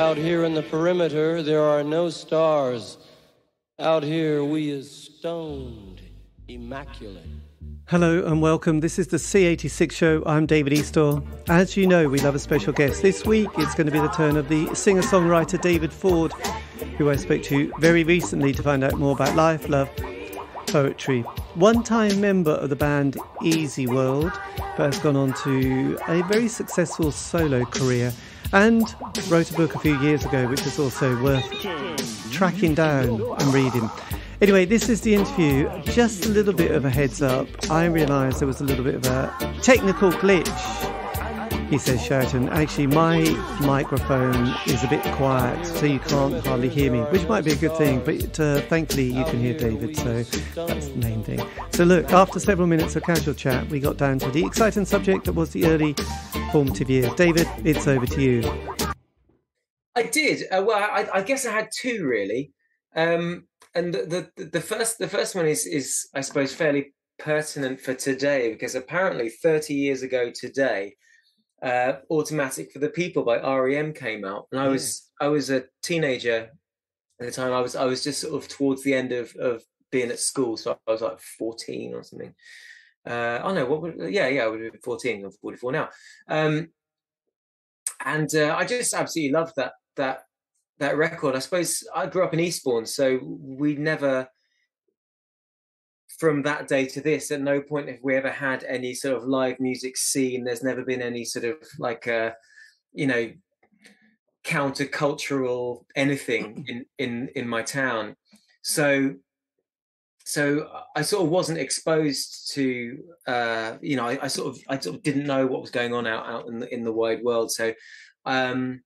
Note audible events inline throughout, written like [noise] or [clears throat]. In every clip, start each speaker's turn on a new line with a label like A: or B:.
A: Out here in the perimeter, there are no stars. Out here, we is stoned, immaculate.
B: Hello and welcome. This is the C86 show. I'm David Eastaugh. As you know, we love a special guest. This week, it's going to be the turn of the singer songwriter David Ford, who I spoke to very recently to find out more about life, love, poetry. One time member of the band Easyworld, but has gone on to a very successful solo career and wrote a book a few years ago, which is also worth tracking down and reading. Anyway, this is the interview. Just a little bit of a heads up. I realised there was a little bit of a technical glitch, he says, Sheraton. Actually, my microphone is a bit quiet, so you can't hardly hear me, which might be a good thing, but uh, thankfully you can hear David, so that's the main thing. So, look, after several minutes of casual chat, we got down to the exciting subject that was the early formative years. David, it's over to you.
C: I did. Uh, well, I, I, guess I had two really. Um, and the, the the first the first one is is I suppose fairly pertinent for today because apparently 30 years ago today, uh, "Automatic for the People" by REM came out, and I was I was a teenager at the time. I was I was just sort of towards the end of of being at school, so I was like 14 or something. Uh, oh no, what would yeah yeah I would be 14 or 44 now. Um, and uh, I just absolutely loved that that that record. I suppose I grew up in Eastbourne, so we never, from that day to this, at no point have we ever had any sort of live music scene. There's never been any sort of like a, uh, you know, countercultural anything [clears throat] in in in my town. So so I sort of wasn't exposed to, uh, you know, I, I, sort of I sort of didn't know what was going on out out in the in the wide world. So um,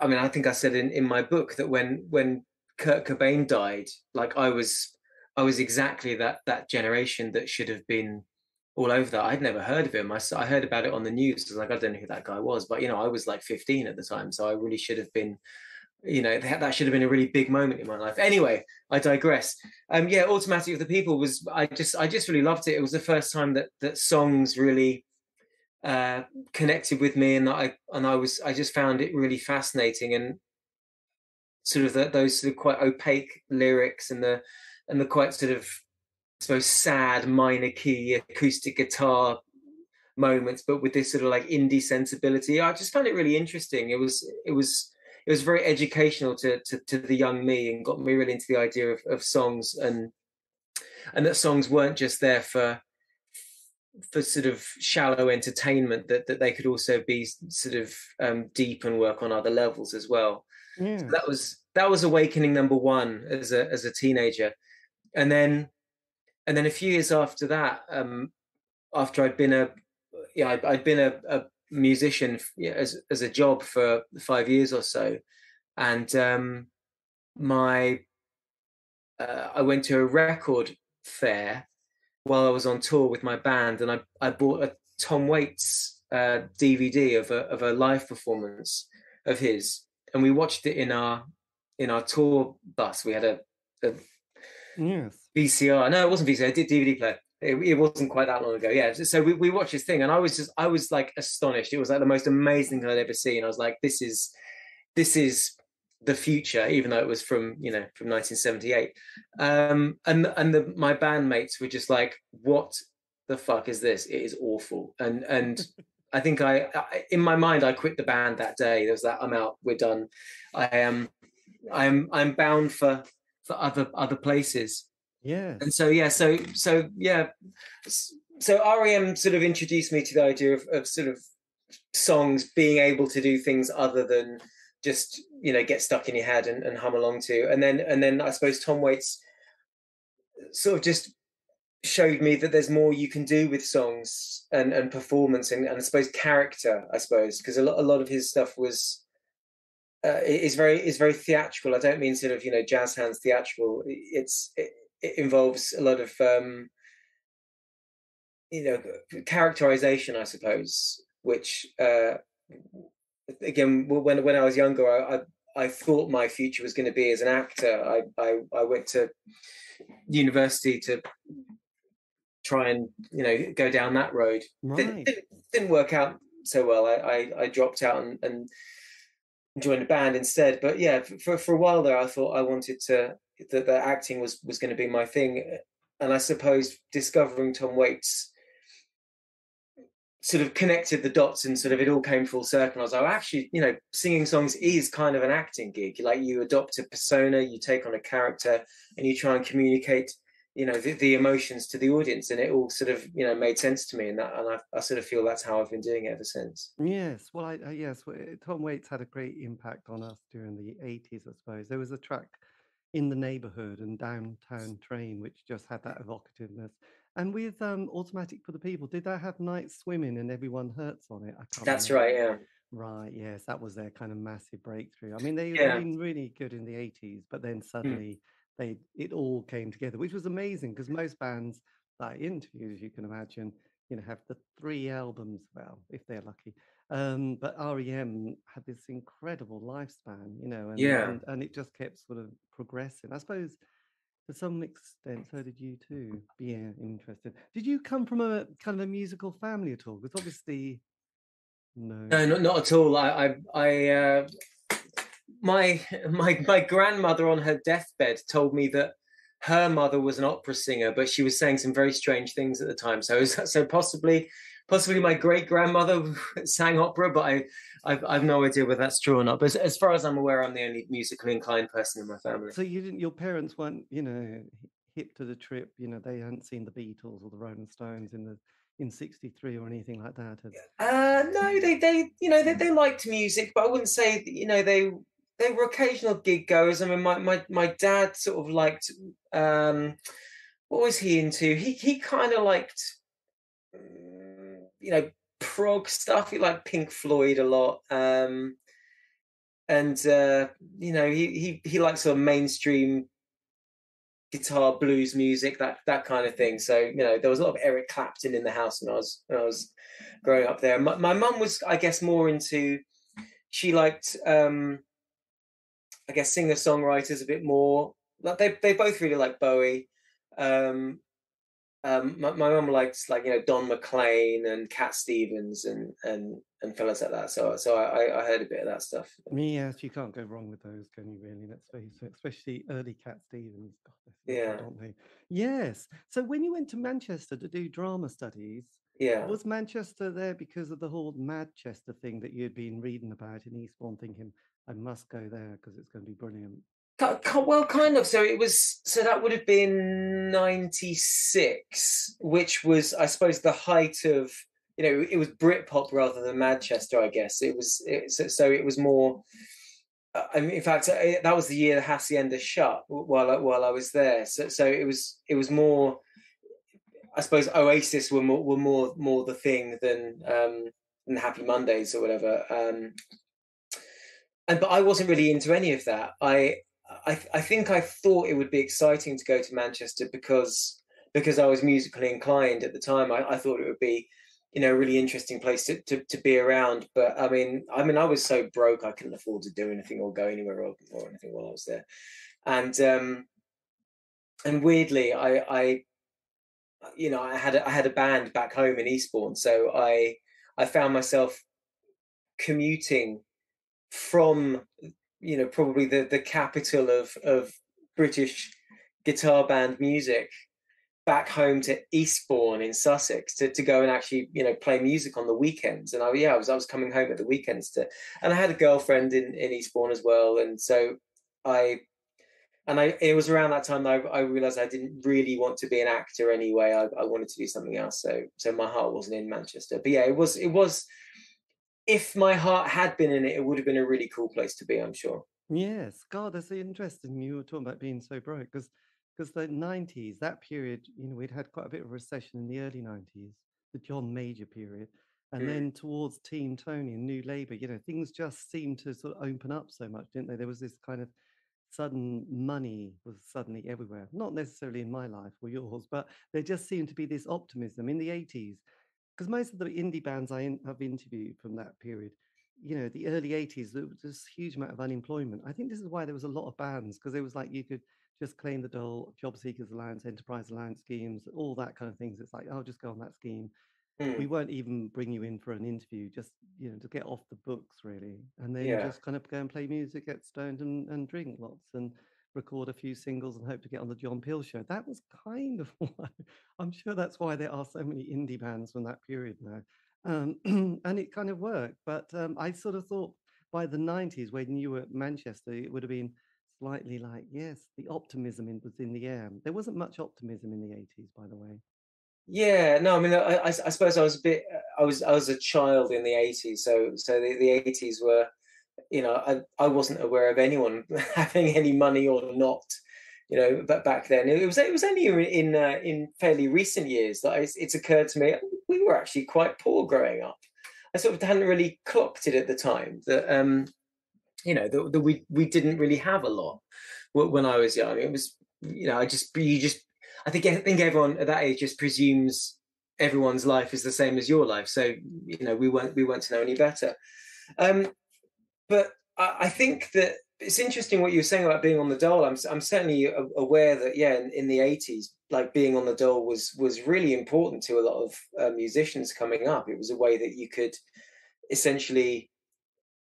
C: I mean, I think I said in, in my book that when when Kurt Cobain died, like I was I was exactly that that generation that should have been all over that. I'd never heard of him. I, I heard about it on the news. I was like, I don't know who that guy was, but you know, I was like 15 at the time, so I really should have been, you know, that, that should have been a really big moment in my life. Anyway, I digress. Um, yeah, Automatic of the People was I just I just really loved it. It was the first time that that songs really uh, connected with me, and I and I was I just found it really fascinating and sort of the, those sort of quite opaque lyrics and the and the quite sort of I suppose sad minor key acoustic guitar moments, but with this sort of like indie sensibility. I just found it really interesting. It was it was it was very educational to to, to the young me and got me really into the idea of, of songs and and that songs weren't just there for for sort of shallow entertainment that that they could also be sort of um, deep and work on other levels as well. Yeah. So that was that was awakening number one as a as a teenager, and then and then a few years after that, um, after I'd been a yeah I'd, I'd been a, a musician as as a job for five years or so, and um, my uh, I went to a record fair while I was on tour with my band, and I, I bought a Tom Waits uh, DVD of a of a live performance of his, and we watched it in our in our tour bus. We had a, a yes. VCR. No, it wasn't VCR. I did DVD player. It, it, wasn't quite that long ago. Yeah. So we, we watched this thing, and I was just I was like astonished. It was like the most amazing thing I'd ever seen. I was like, this is this is the future, even though it was from you know from 1978. Um, and and the, my bandmates were just like, "What the fuck is this? It is awful." And and [laughs] I think I, I, in my mind I quit the band that day. There was that I'm out, we're done. I am I'm I'm bound for for other other places.
B: Yeah.
C: And so yeah, so so yeah, so REM sort of introduced me to the idea of, of sort of songs being able to do things other than just you know get stuck in your head and, and hum along to and then and then i suppose tom waits sort of just showed me that there's more you can do with songs and, and performance and, and I suppose character, I suppose, because a lot, a lot of his stuff was uh, is very is very theatrical. I don't mean sort of you know jazz hands theatrical. It's it, it involves a lot of um, you know characterization, I suppose, which uh, again when when I was younger, I, I, I thought my future was going to be as an actor. I, I I went to university to try and you know go down that road. Right. Didn't, didn't, didn't work out so well. I, I, I dropped out and, and join a band instead. But yeah, for for a while there, I thought I wanted to that, that acting was was going to be my thing, and I suppose discovering Tom Waits sort of connected the dots and sort of it all came full circle. I was like, actually, you know, singing songs is kind of an acting gig. Like you adopt a persona, you take on a character, and you try and communicate, you know, the, the emotions to the audience, and it all sort of, you know, made sense to me. And that, and I, I sort of feel that's how I've been doing it ever since.
B: Yes, well, I, uh, yes, Tom Waits had a great impact on us during the '80s, I suppose. There was a track in the neighborhood and downtown train which just had that evocativeness and with um, Automatic for the People, did that have night swimming and everyone hurts on it? I
C: can't That's remember. right, yeah.
B: Right, yes, that was their kind of massive breakthrough. I mean, they yeah. been really good in the 80s, but then hmm. suddenly mm. They it all came together, which was amazing because most bands that I interviewed, as you can imagine, you know, have the three albums, well, if they're lucky. Um, but REM had this incredible lifespan, you know, and,
C: yeah.
B: and, and it just kept sort of progressing. I suppose to some extent, so did you too. Yeah, interesting. Did you come from a kind of a musical family at all? Because obviously, no,
C: no, not, not at all. I, I, I uh, my my my grandmother on her deathbed told me that her mother was an opera singer, but she was saying some very strange things at the time. So, so possibly possibly my great grandmother [laughs] sang opera, but I I've, I've no idea whether that's true or not. But as, as, far as I'm aware, I'm the only musically inclined person in my family.
B: So you didn't, your parents weren't, you know, hip to the trip. You know, they hadn't seen the Beatles or the Rolling Stones in the in '63 or anything like that.
C: Uh, no, they they you know they, they liked music, but I wouldn't say you know they they were occasional gig goers. I mean, my my my dad sort of liked. um what was he into? He he kind of liked you know prog stuff. He liked Pink Floyd a lot, um, and uh, you know he he he likes sort of mainstream guitar blues music that that kind of thing so you know there was a lot of eric clapton in the house when i was when i was growing up there my, my mum was i guess more into she liked um i guess singer songwriters a bit more like they, they both really like bowie um um, my, my mum likes like you know Don McLean and Cat Stevens and and and fellas like that. So so I, I heard a bit of that stuff.
B: Me, yes, you can't go wrong with those, can you? Really, let's face it. Especially early Cat Stevens.
C: God, yeah,
B: don't they? Yes. So when you went to Manchester to do drama studies,
C: yeah,
B: was Manchester there because of the whole Manchester thing that you'd been reading about in Eastbourne, thinking I must go there because it's going to be brilliant.
C: Well, kind of. So it was. So that would have been '96, which was, I suppose, the height of. You know, it was Britpop rather than Manchester. I guess it was. It, so, so it was more. Uh, I mean, in fact, uh, that was the year the Hacienda shut while while I was there. So, so it was. It was more. I suppose Oasis were more were more more the thing than um, than Happy Mondays or whatever. Um, and but I wasn't really into any of that. I I, I think I thought it would be exciting to go to Manchester because because I was musically inclined at the time. I, I thought it would be, you know, a really interesting place to, to, to, be around. But I mean, I mean, I was so broke I couldn't afford to do anything or go anywhere or, or anything while I was there. And um, and weirdly, I, I you know, I had a, I had a band back home in Eastbourne, so I I found myself commuting from you know probably the the capital of of British guitar band music back home to Eastbourne in Sussex to, to go and actually you know play music on the weekends. And I yeah I was I was coming home at the weekends to and I had a girlfriend in in Eastbourne as well. And so I and I it was around that time that I, I realized I didn't really want to be an actor anyway. I, I wanted to do something else. So so my heart wasn't in Manchester. But yeah it was it was if my heart had been in it, it would have been a really cool place to be, I'm sure.
B: Yes, God, that's interesting. You were talking about being so broke because because the nineties, that period, you know, we'd had quite a bit of a recession in the early nineties, the John Major period, and mm. then towards Team Tony and New Labour, you know, things just seemed to sort of open up so much, didn't they? There was this kind of sudden money was suddenly everywhere. Not necessarily in my life or yours, but there just seemed to be this optimism in the eighties because most of the indie bands I in, have interviewed from that period, you know, the early 80s, there was this huge amount of unemployment. I think this is why there was a lot of bands because it was like you could just claim the dole, job seekers allowance, enterprise allowance schemes, all that kind of things. It's like, oh, just go on that scheme. mm. we won't even bring you in for an interview, just you know, to get off the books really, and then yeah. just kind of go and play music, get stoned, and, and drink lots, and record a few singles, and hope to get on the John Peel show. That was kind of [laughs] why I'm sure that's why there are so many indie bands from that period now, um, [clears throat] and it kind of worked. But um, I sort of thought by the 90s, when you were at Manchester, it would have been slightly like, yes, the optimism in, was in the air. There wasn't much optimism in the 80s, by the way.
C: Yeah, no, I mean, I, I, I suppose I was a bit, I was, I was a child in the 80s. So, so the, the 80s were, you know, I, I wasn't aware of anyone [laughs] having any money or not, you know, but back then it was, it was only in, uh, in fairly recent years that it's, it's occurred to me, we were actually quite poor growing up. I sort of hadn't really clocked it at the time that, um, you know, that, that we, we didn't really have a lot when I was young. It was, you know, I just, you just I think I think everyone at that age just presumes everyone's life is the same as your life. So you know we weren't we weren't to know any better. Um, but I, I, think that it's interesting what you were saying about being on the dole. I'm I'm certainly aware that yeah, in, in the 80s, like being on the dole was was really important to a lot of uh, musicians coming up. It was a way that you could essentially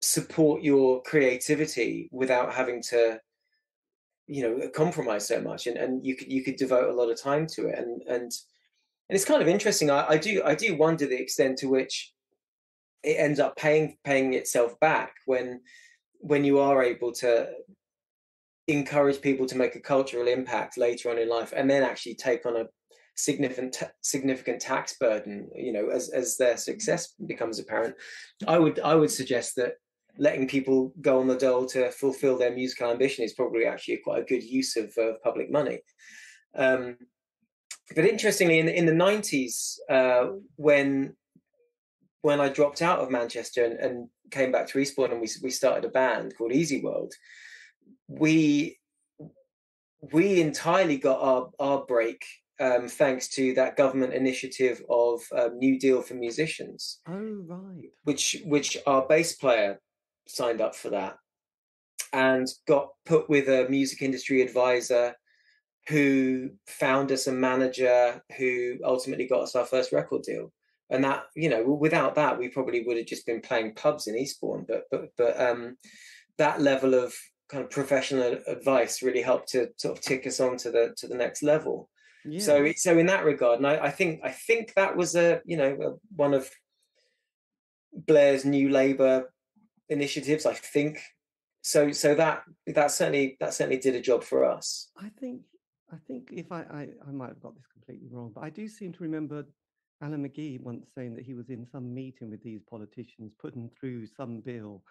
C: support your creativity without having to you know compromise so much and, and you could you could devote a lot of time to it and and and it's kind of interesting I, I do i do wonder the extent to which it ends up paying paying itself back when when you are able to encourage people to make a cultural impact later on in life and then actually take on a significant significant tax burden you know as as their success becomes apparent i would i would suggest that letting people go on the dole to fulfill their musical ambition is probably actually quite a good use of uh, public money. Um, but interestingly, in, in the 90s, uh, when when I dropped out of Manchester and, and, came back to Eastbourne and we, we started a band called Easyworld, we we entirely got our, our break um, thanks to that government initiative of um, New Deal for Musicians.
B: Oh right.
C: Which which our bass player signed up for that and got put with a music industry advisor who found us a manager who ultimately got us our first record deal and that you know without that we probably would have just been playing pubs in eastbourne but but but um that level of kind of professional advice really helped to sort of tick us on to the to the next level yeah. so so in that regard and I, I think i think that was a you know a, one of blair's new labour initiatives. I think so. So that that certainly that certainly did a job for us.
B: I think I think if I, I I might have got this completely wrong, but I do seem to remember Alan McGee once saying that he was in some meeting with these politicians, putting through some bill,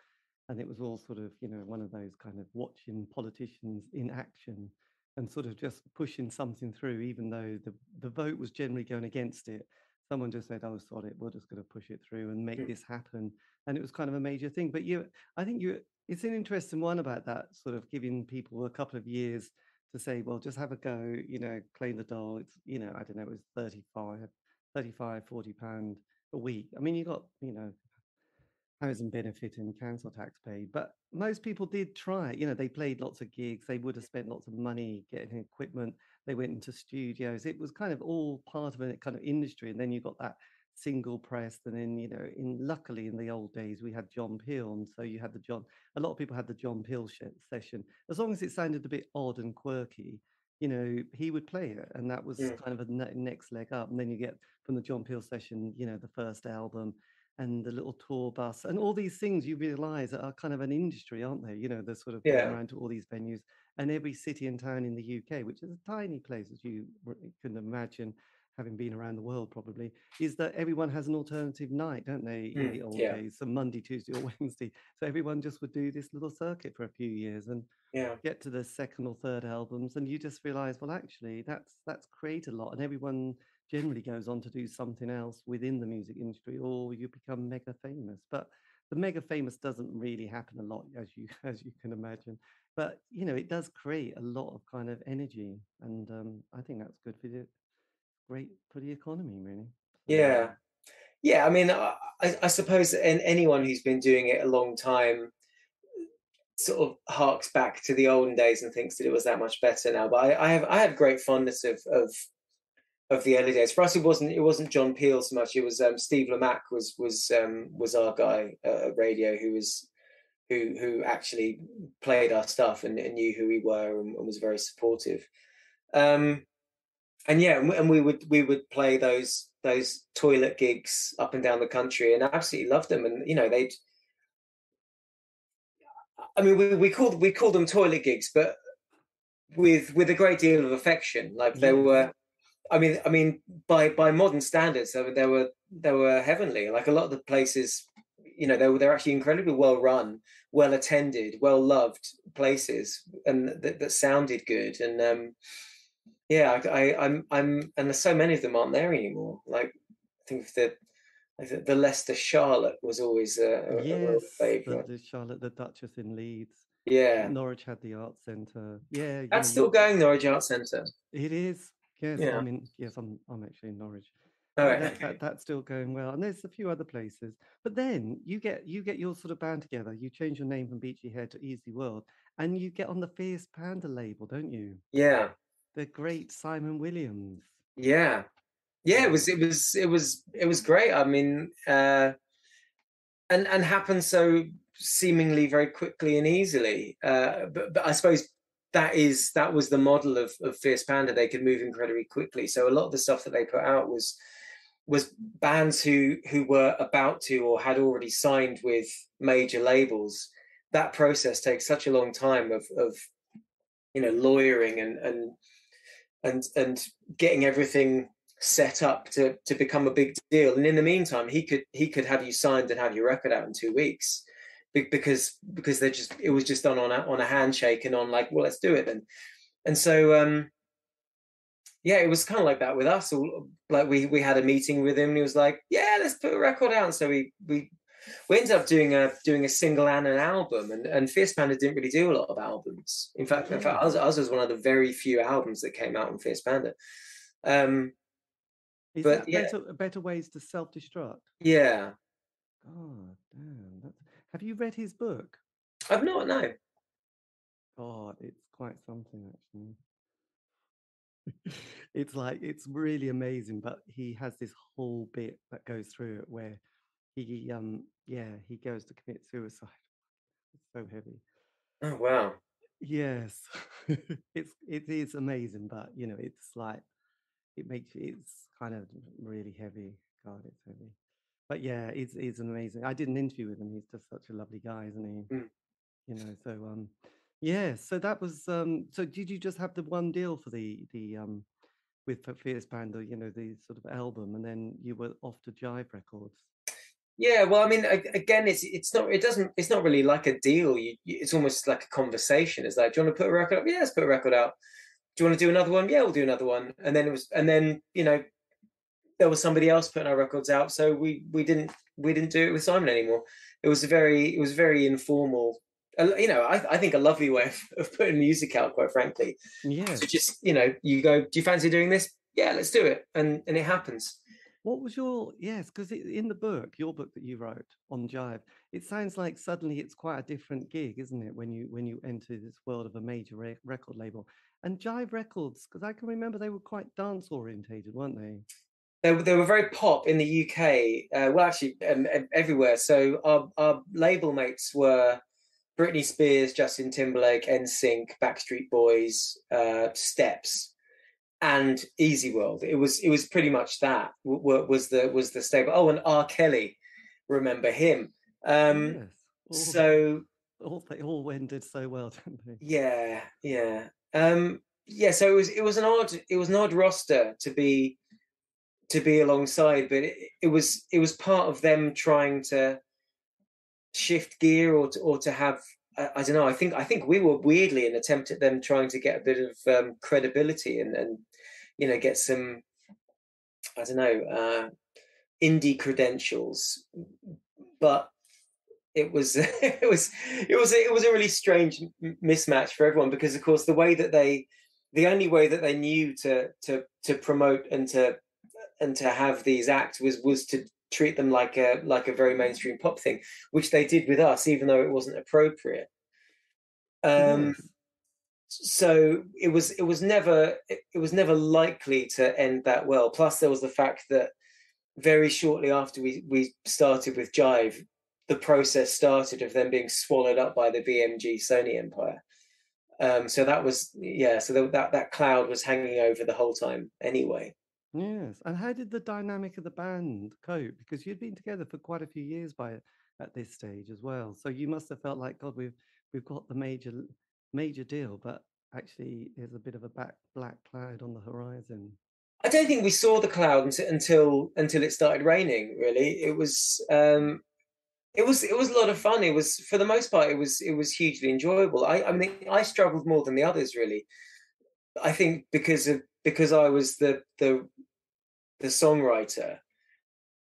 B: and it was all sort of you know one of those kind of watching politicians in action and sort of just pushing something through, even though the the vote was generally going against it. Someone just said, "Oh, sorry, we're just going to push it through and make this happen." and it was kind of a major thing. But you, I think you, it's an interesting one about that sort of giving people a couple of years to say, well, just have a go, you know, clean the doll. It's, you know, I don't know, it was 35, 35, 40 pound a week. I mean, you got, you know, housing benefit and council tax paid, but most people did try. You know, they played lots of gigs. They would have spent lots of money getting equipment. They went into studios. It was kind of all part of a kind of industry. And then you got that single pressed and then you know in luckily in the old days we had john peel and so you had the john a lot of people had the john peel sh- session as long as it sounded a bit odd and quirky you know he would play it and that was yeah. kind of a ne- next leg up and then you get from the john peel session you know the first album and the little tour bus and all these things you realize are kind of an industry aren't they you know they're sort of yeah. going around to all these venues and every city and town in the uk which is a tiny place as you can imagine having been around the world probably, is that everyone has an alternative night, don't they? Mm, in the old yeah. days, some Monday, Tuesday, or [laughs] Wednesday. So everyone just would do this little circuit for a few years and
C: yeah.
B: get to the second or third albums, and you just realize, well, actually, that's that's created a lot, and everyone generally goes on to do something else within the music industry, or you become mega famous. But the mega famous doesn't really happen a lot, as you [laughs] as you can imagine. But you know, it does create a lot of kind of energy, and um, I think that's good for you great for the economy, really.
C: Yeah, yeah. I mean, I, I suppose and anyone who's been doing it a long time sort of harks back to the olden days and thinks that it was that much better now. But I, I have I have great fondness of of of the early days. For us, it wasn't it wasn't John Peel so much. It was um, Steve Lamacq was was um, was our guy at radio who was who who actually played our stuff and, and knew who we were and, and was very supportive. Um, and yeah, and we would we would play those those toilet gigs up and down the country, and I absolutely loved them. And you know, they'd. I mean, we we called we called them toilet gigs, but with with a great deal of affection. Like they were, I mean, I mean, by by modern standards, they were they were they were heavenly. Like a lot of the places, you know, they were they're actually incredibly well run, well attended, well loved places, and that, that sounded good. And um, yeah, I, I, I'm I'm and there's so many of them aren't there anymore. Like I think the the Leicester Charlotte was always a, a,
B: yes,
C: a favorite.
B: The, Charlotte, the Duchess in Leeds.
C: Yeah,
B: Norwich had the art centre. Yeah,
C: that's still going. Norwich Art Centre.
B: It is. Yes,
C: yeah.
B: I mean, yes, I'm I'm actually in Norwich.
C: Oh, All right.
B: That, that, that's still going well, and there's a few other places. But then you get you get your sort of band together. You change your name from Beachy Head to Easyworld, and you get on the Fierce Panda label, don't you?
C: Yeah.
B: The great Simon Williams.
C: Yeah, yeah. It was it was it was it was great. I mean, uh, and and happened so seemingly very quickly and easily. Uh, but but I suppose that is that was the model of, of Fierce Panda. They could move incredibly quickly. So a lot of the stuff that they put out was was bands who who were about to or had already signed with major labels. That process takes such a long time of of you know lawyering and and and and getting everything set up to to become a big deal. And in the meantime, he could he could have you signed and have your record out in two weeks because because they just it was just done on a, on a handshake and on like well let's do it then. And so um yeah it was kind of like that with us. Like we we had a meeting with him and he was like yeah let's put a record out. And so we we we ended up doing a doing a single and an album and and Fierce Panda didn't really do a lot of albums in fact in fact us, us was one of the very few albums that came out on Fierce Panda um
B: Is
C: but yeah
B: better, better ways to self-destruct?
C: yeah
B: God damn. That's... Have you read his book?
C: I've not no
B: God, it's quite something actually. [laughs] it's like it's really amazing, but he has this whole bit that goes through it where he um yeah, he goes to commit suicide. [laughs] It's so heavy.
C: oh wow
B: Yes. [laughs] it's it is amazing, but you know, it's like it makes it's kind of really heavy. God, it's heavy. But yeah, it's it's amazing. I did an interview with him. He's just such a lovely guy, isn't he?
C: Mm.
B: You know, so um yeah, so that was um so did you just have the one deal for the the um with Fierce Panda, you know, the sort of album and then you were off to Jive Records?
C: Yeah, well, I mean, again, it's it's not it doesn't it's not really like a deal. You, it's almost like a conversation. It's like, do you want to put a record up? Yeah, let's put a record out. Do you want to do another one? Yeah, we'll do another one. And then it was, and then you know, there was somebody else putting our records out, so we we didn't we didn't do it with Simon anymore. It was a very it was very informal. You know, I, I think a lovely way of, of putting music out. Quite frankly,
B: Yeah.
C: so just you know, you go, do you fancy doing this? Yeah, let's do it, and and it happens.
B: What was your yes? Because in the book, your book that you wrote on Jive, it sounds like suddenly it's quite a different gig, isn't it? When you when you enter this world of a major re- record label and Jive Records, because I can remember they were quite dance orientated, weren't they?
C: they, were- they were very pop in the UK. Uh, well, actually, um, everywhere. So our, our label mates were Britney Spears, Justin Timberlake, NSYNC, Backstreet Boys, uh, Steps, and Easyworld. It was it was pretty much that was the was the stable. Oh, and R. Kelly, remember him? Um,
B: yes. All,
C: so [laughs]
B: all they all ended so well, didn't they?
C: yeah, yeah, um, yeah. So it was it was an odd it was an odd roster to be to be alongside, but it, it was it was part of them trying to shift gear or to, or to have I, I don't know. I think I think we were weirdly an attempt at them trying to get a bit of um, credibility and and you know get some I don't know uh, indie credentials, but it was it was [laughs] it was it was a really strange mismatch for everyone because of course the way that they the only way that they knew to to to promote and to and to have these acts was was to treat them like a like a very mainstream pop thing which they did with us even though it wasn't appropriate. Um
B: Yes.
C: so it was it was never it was never likely to end that well. Plus there was the fact that very shortly after we we started with jive the process started of them being swallowed up by the bmg sony empire. Um, so that was yeah so that that cloud was hanging over the whole time anyway
B: yes and how did the dynamic of the band cope because you'd been together for quite a few years by at this stage as well so you must have felt like god we've we've got the major major deal but actually there's a bit of a back, black cloud on the horizon
C: i don't think we saw the cloud until until, it started raining really it was um it was it was a lot of fun. It was for the most part it was it was hugely enjoyable. I I mean I struggled more than the others really. I think because of because I was the the the songwriter.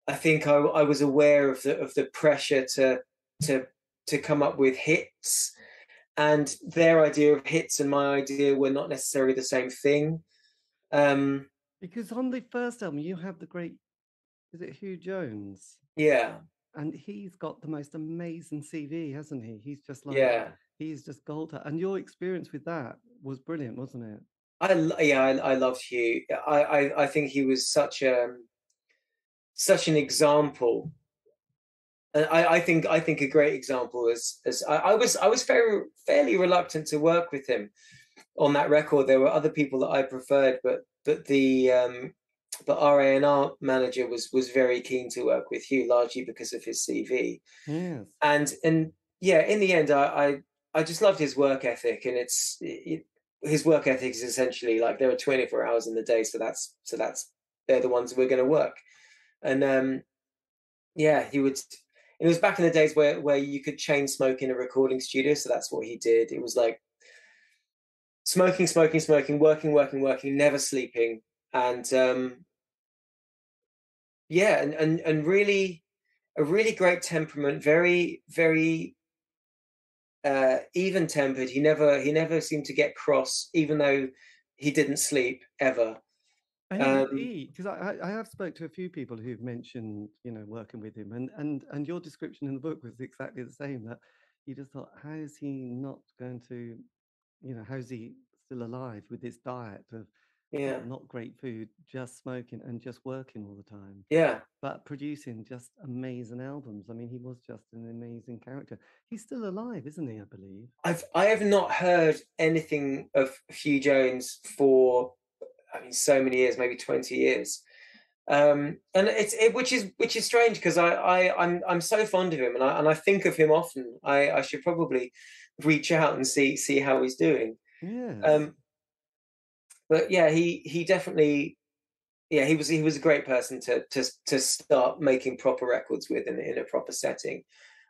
C: I think I, I was aware of the of the pressure to to to come up with hits, and their idea of hits and my idea were not necessarily the same thing. Um,
B: because on the first album you have the great, is it Hugh Jones?
C: Yeah,
B: and he's got the most amazing CV, hasn't he? He's just like
C: yeah,
B: he's just gold. And your experience with that was brilliant, wasn't it?
C: I yeah, I, I loved Hugh. I, I I think he was such a such an example. And I, I think I think a great example is as I, I was I was very fairly reluctant to work with him on that record. There were other people that I preferred, but but the um, but our A&R manager was was very keen to work with Hugh, largely because of his CV.
B: Yes.
C: And and yeah, in the end, I I, I just loved his work ethic, and it's it, his work ethic is essentially like there are 24 hours in the day, so that's so that's they're the ones we're going to work. And um, yeah, he would. It was back in the days where where you could chain smoke in a recording studio, so that's what he did. It was like smoking, smoking, smoking, working, working, working, never sleeping, and um, yeah, and and and really a really great temperament, very very uh, even tempered. He never he never seemed to get cross, even though he didn't sleep ever.
B: I um, because I, I have spoke to a few people who've mentioned you know working with him, and and and your description in the book was exactly the same. That you just thought, how is he not going to, you know, how is he still alive with this diet of
C: yeah.
B: not great food just smoking and just working all the time
C: yeah.
B: but producing just amazing albums. I mean he was just an amazing character. He's still alive isn't he i believe?
C: I've i have not heard anything of hugh jones for i mean so many years maybe 20 years. Um and it's it, which is which is strange because I, I i'm i'm so fond of him and i and i think of him often. I i should probably reach out and see see how he's doing.
B: Yeah
C: um but yeah, he he definitely yeah he was he was a great person to to to start making proper records with in in a proper setting.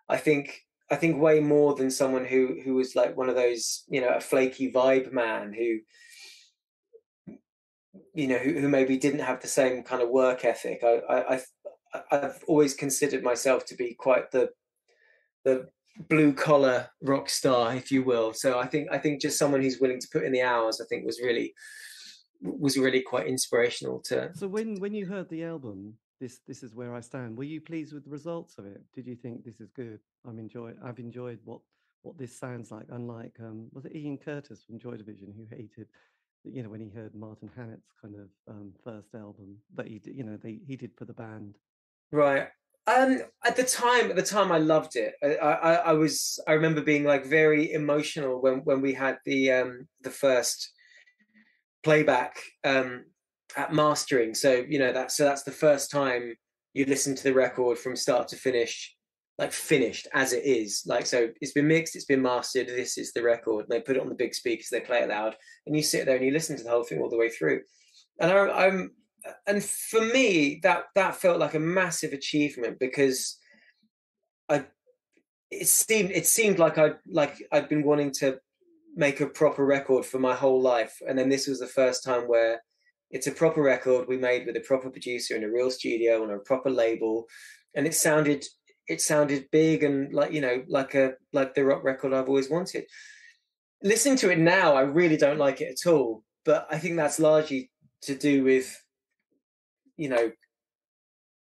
C: I think I think way more than someone who who was like one of those you know a flaky vibe man who you know who, who maybe didn't have the same kind of work ethic. I I I've, I've always considered myself to be quite the the blue collar rock star, if you will. So I think I think just someone who's willing to put in the hours, I think was really was really quite inspirational to.
B: So when when you heard the album, this this is where I stand. Were you pleased with the results of it? Did you think this is good? I'm enjoy. I've enjoyed what what this sounds like. Unlike um, was it Ian Curtis from Joy Division who hated. You know when he heard Martin Hannett's kind of um, first album that he did, you know they, he did for the band,
C: right? Um, at the time, at the time, I loved it. I, I, I was, I remember being like very emotional when when we had the um the first playback um, at mastering. So you know that so that's the first time you listen to the record from start to finish, like finished as it is. Like so, it's been mixed, it's been mastered. This is the record. And they put it on the big speakers, they play it loud, and you sit there and you listen to the whole thing all the way through. And I, I'm and for me that that felt like a massive achievement because I it seemed it seemed like I like I'd been wanting to make a proper record for my whole life. And then this was the first time where it's a proper record we made with a proper producer in a real studio on a proper label. And it sounded it sounded big and like, you know, like a like the rock record I've always wanted. Listening to it now, I really don't like it at all. But I think that's largely to do with, you know,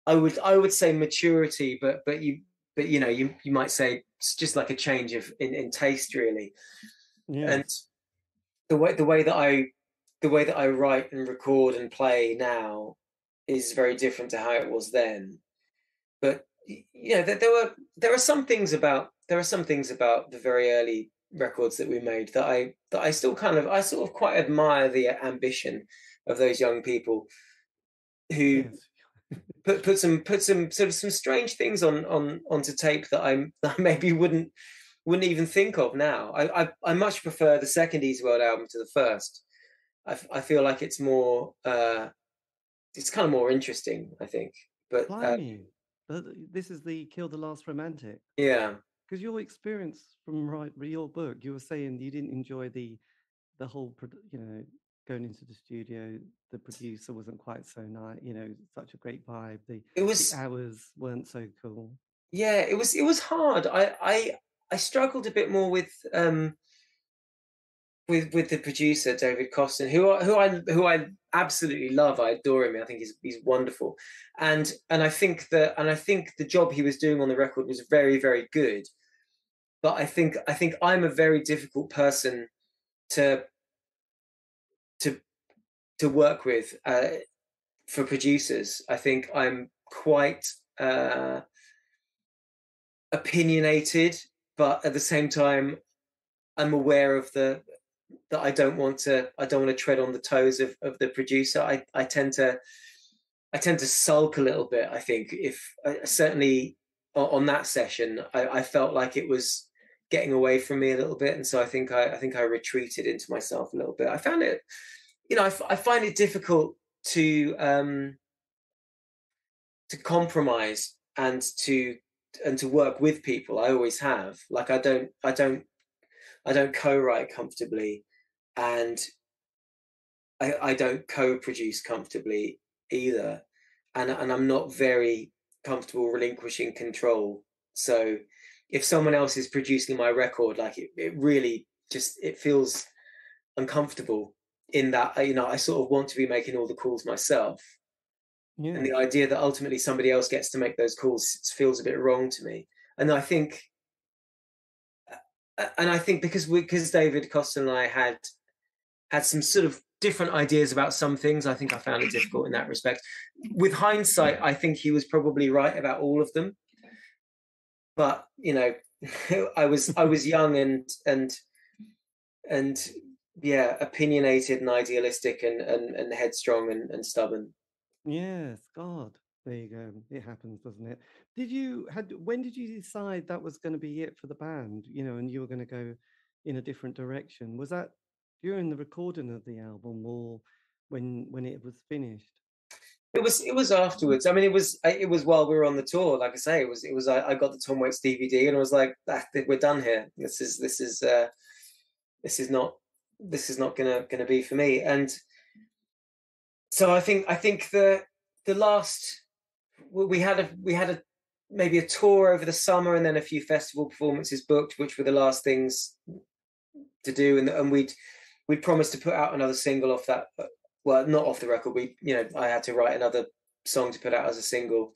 C: I would I would say maturity, but but you but you know you you might say it's just like a change of in, in taste really
B: yeah.
C: And the way the way that I the way that I write and record and play now is very different to how it was then. But you know, there, there were there are some things about there are some things about the very early records that we made that I that I still kind of I sort of quite admire the ambition of those young people who yes. [laughs] put put some put some sort of some strange things on on onto tape that I [laughs] that I maybe wouldn't wouldn't even think of now. I I, I much prefer the second Easyworld album to the first. I, I feel like it's more uh it's kind of more interesting. I think, but uh,
B: this is the Kill the Last Romantic.
C: Yeah,
B: because your experience from right your book, you were saying you didn't enjoy the the whole you know going into the studio the producer wasn't quite so nice you know such a great vibe the,
C: it was
B: the hours weren't so cool
C: yeah it was it was hard i i i struggled a bit more with um with with the producer david Costin, who who i who i absolutely love i adore him i think he's he's wonderful and and i think that and i think the job he was doing on the record was very very good but i think i think i'm a very difficult person to to to work with uh, for producers. I think I'm quite uh, opinionated, but at the same time, I'm aware of the that I don't want to I don't want to tread on the toes of, of the producer. I, I tend to I tend to sulk a little bit. I think if uh, certainly on, that session, I, I, felt like it was getting away from me a little bit, and so I think I, I think I retreated into myself a little bit. I found it you know, I, I find it difficult to um, to compromise and to and to work with people. I always have. Like I don't, I don't, I don't co-write comfortably, and I, I don't co-produce comfortably either, and and I'm not very comfortable relinquishing control. So if someone else is producing my record, like it, it really just it feels uncomfortable in that you know I sort of want to be making all the calls myself. Yeah. And the idea that ultimately somebody else gets to make those calls feels a bit wrong to me. And I think, uh, and I think because we, because David Costa and I had had some sort of different ideas about some things, I think I found it difficult in that respect. With hindsight, I think he was probably right about all of them. But you know, [laughs] I was I was young and and and yeah opinionated and idealistic and and, and headstrong and, and stubborn
B: yes god there you go it happens doesn't it? Did you had when did you decide that was going to be it for the band you know and you were going to go in a different direction? Was that during the recording of the album or when when it was finished?
C: It was it was afterwards. I mean it was it was while we were on the tour like i say it was it was i, I got the tom waits dvd and i was like ah, we're done here. This is this is uh this is not this is not gonna gonna be for me. And so I think I think the the last we had a we had a maybe a tour over the summer and then a few festival performances booked, which were the last things to do. And, and we'd we'd promised to put out another single off that. Uh, well, not off the record. We you know I had to write another song to put out as a single,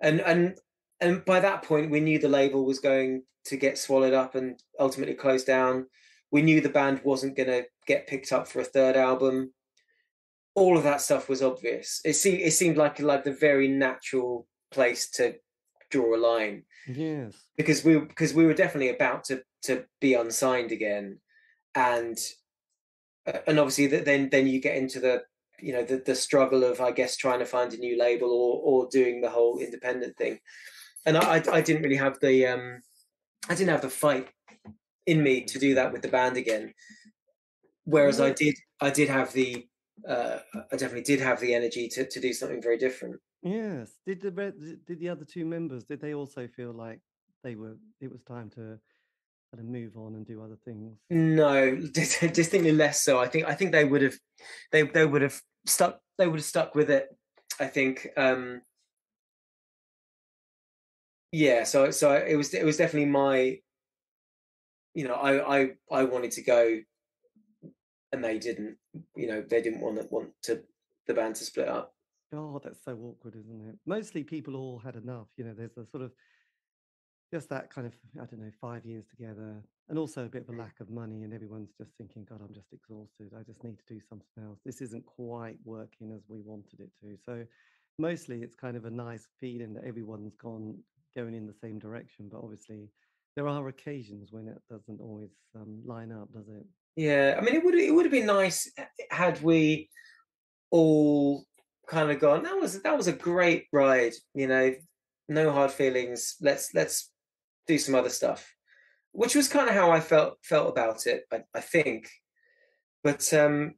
C: and and and by that point we knew the label was going to get swallowed up and ultimately closed down we knew the band wasn't going to get picked up for a third album. All of that stuff was obvious. It seemed it seemed like like the very natural place to draw a line.
B: Yes,
C: because we because we were definitely about to to be unsigned again, and uh, and obviously that then then you get into the you know the the struggle of I guess trying to find a new label or or doing the whole independent thing, and I I, I didn't really have the um I didn't have the fight in me to do that with the band again. Whereas I did, I did have the, uh, I definitely did have the energy to to do something very different.
B: Yes. Did the did the other two members did they also feel like they were it was time to kind of move on and do other things?
C: No, [laughs] distinctly less so. I think I think they would have they they would have stuck they would have stuck with it. I think. um yeah so so it was it was definitely my you know, I I I wanted to go, and they didn't. You know, they didn't want to want to the band to split up.
B: Oh, that's so awkward, isn't it? Mostly people all had enough. You know, there's a sort of just that kind of I don't know five years together, and also a bit of a lack of money, and everyone's just thinking, God, I'm just exhausted. I just need to do something else. This isn't quite working as we wanted it to. So mostly it's kind of a nice feeling that everyone's gone going in the same direction, but obviously there are occasions when it doesn't always um, line up, does it?
C: Yeah, I mean, it would it would have been nice had we all kind of gone. That was that was a great ride, you know. No hard feelings. Let's let's do some other stuff, which was kind of how I felt felt about it. I, I think, but um,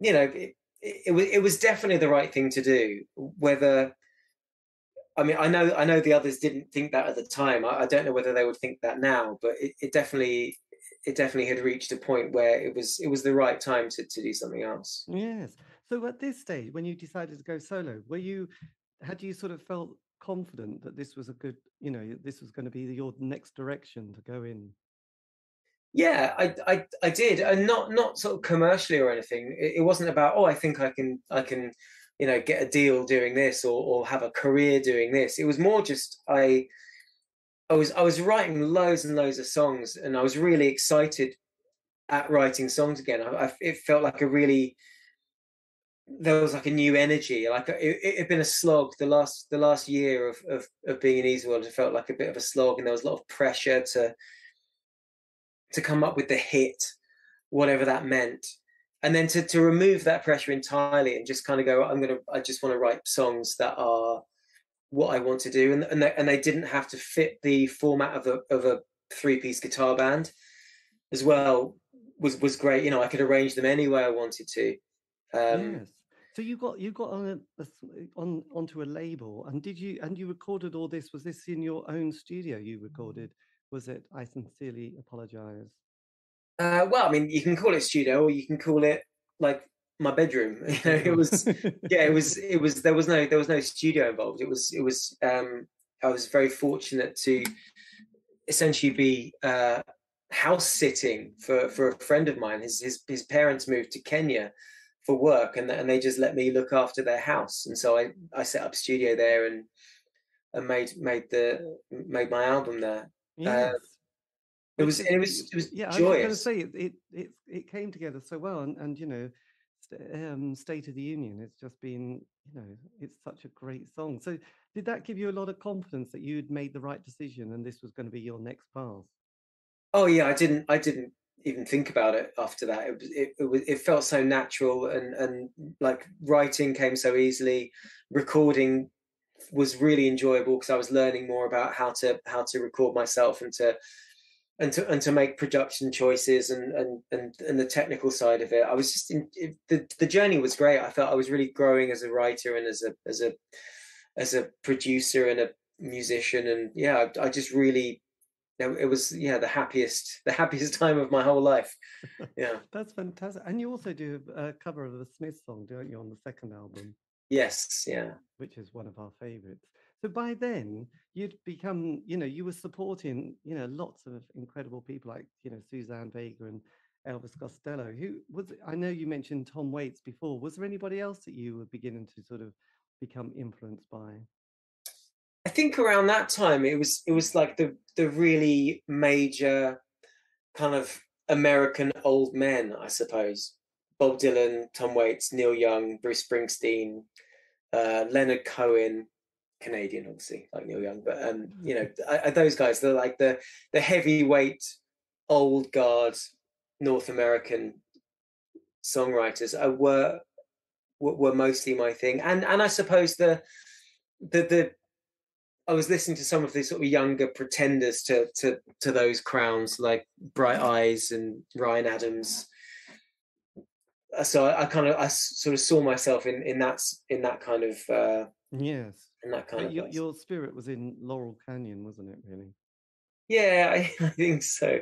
C: you know, it, it, it was it was definitely the right thing to do. Whether I mean, I know I know the others didn't think that at the time. I, I don't know whether they would think that now, but it, it, definitely it definitely had reached a point where it was it was the right time to, to do something else.
B: Yes. So at this stage, when you decided to go solo, were you had you sort of felt confident that this was a good, you know, this was going to be your next direction to go in?
C: Yeah, I, I, I did, and not not sort of commercially or anything. It, it, wasn't about oh, I think I can I can, you know, get a deal doing this or or have a career doing this. It was more just I, I was I was writing loads and loads of songs, and I was really excited at writing songs again. I, I it felt like a really there was like a new energy. Like it, it had been a slog the last the last year of of, of being in Easyworld. It felt like a bit of a slog, and there was a lot of pressure to to come up with the hit, whatever that meant, and then to to remove that pressure entirely and just kind of go, I'm gonna, I just want to write songs that are what I want to do, and and they, and they didn't have to fit the format of a of a three piece guitar band as well. Was was great. You know, I could arrange them any way I wanted to.
B: Um, yes. So you got you got on a, a, on onto a label, and did you and you recorded all this? Was this in your own studio? You recorded? Was it? I sincerely apologize.
C: Uh, well, I mean, you can call it studio, or you can call it like my bedroom. [laughs] You know, it was [laughs] yeah, it was it was there was no there was no studio involved. It was it was um, I was very fortunate to essentially be uh, house sitting for for a friend of mine. His his his parents moved to Kenya for work and, and they just let me look after their house and so I, I set up a studio there and and made made the made my album there yes. Uh, it was it was it was
B: yeah
C: joyous.
B: I was going to say it, it it came together so well and and you know um, State of the Union it's just been you know it's such a great song so did that give you a lot of confidence that you'd made the right decision and this was going to be your next path
C: oh yeah I didn't I didn't even think about it after that. It was it, it, was, it felt so natural and and like writing came so easily. Recording was really enjoyable because I was learning more about how to how to record myself and to and to and to make production choices and and and, and the technical side of it. I was just in it, the the journey was great. I felt I was really growing as a writer and as a as a as a producer and a musician. And yeah I, I just really it was yeah the happiest [laughs] the happiest time of my whole life. [laughs] Yeah.
B: That's fantastic. And you also do a cover of the smith song don't you on the second album?
C: Yes yeah.
B: Which is one of our favorites so by then you'd become you know you were supporting you know lots of incredible people like you know suzanne vega and elvis costello who was i know you mentioned tom waits before. Was there anybody else that you were beginning to sort of become influenced by?
C: I think around that time it was it was like the the really major kind of American old men, I suppose. Bob Dylan, Tom Waits, Neil Young, Bruce Springsteen, uh, Leonard Cohen, Canadian, obviously, like Neil Young, but um, you know, I, I, those guys, they're like the the heavyweight, old guard North American songwriters. I were were mostly my thing, and and I suppose the the the I was listening to some of the sort of younger pretenders to to to those crowns, like Bright Eyes and Ryan Adams. Uh, so I, I kind of I sort of saw myself in in that in that kind of uh,
B: yes
C: in that kind
B: but
C: of
B: your, your spirit was in Laurel Canyon, wasn't it? Really?
C: Yeah, I, [laughs] I think so.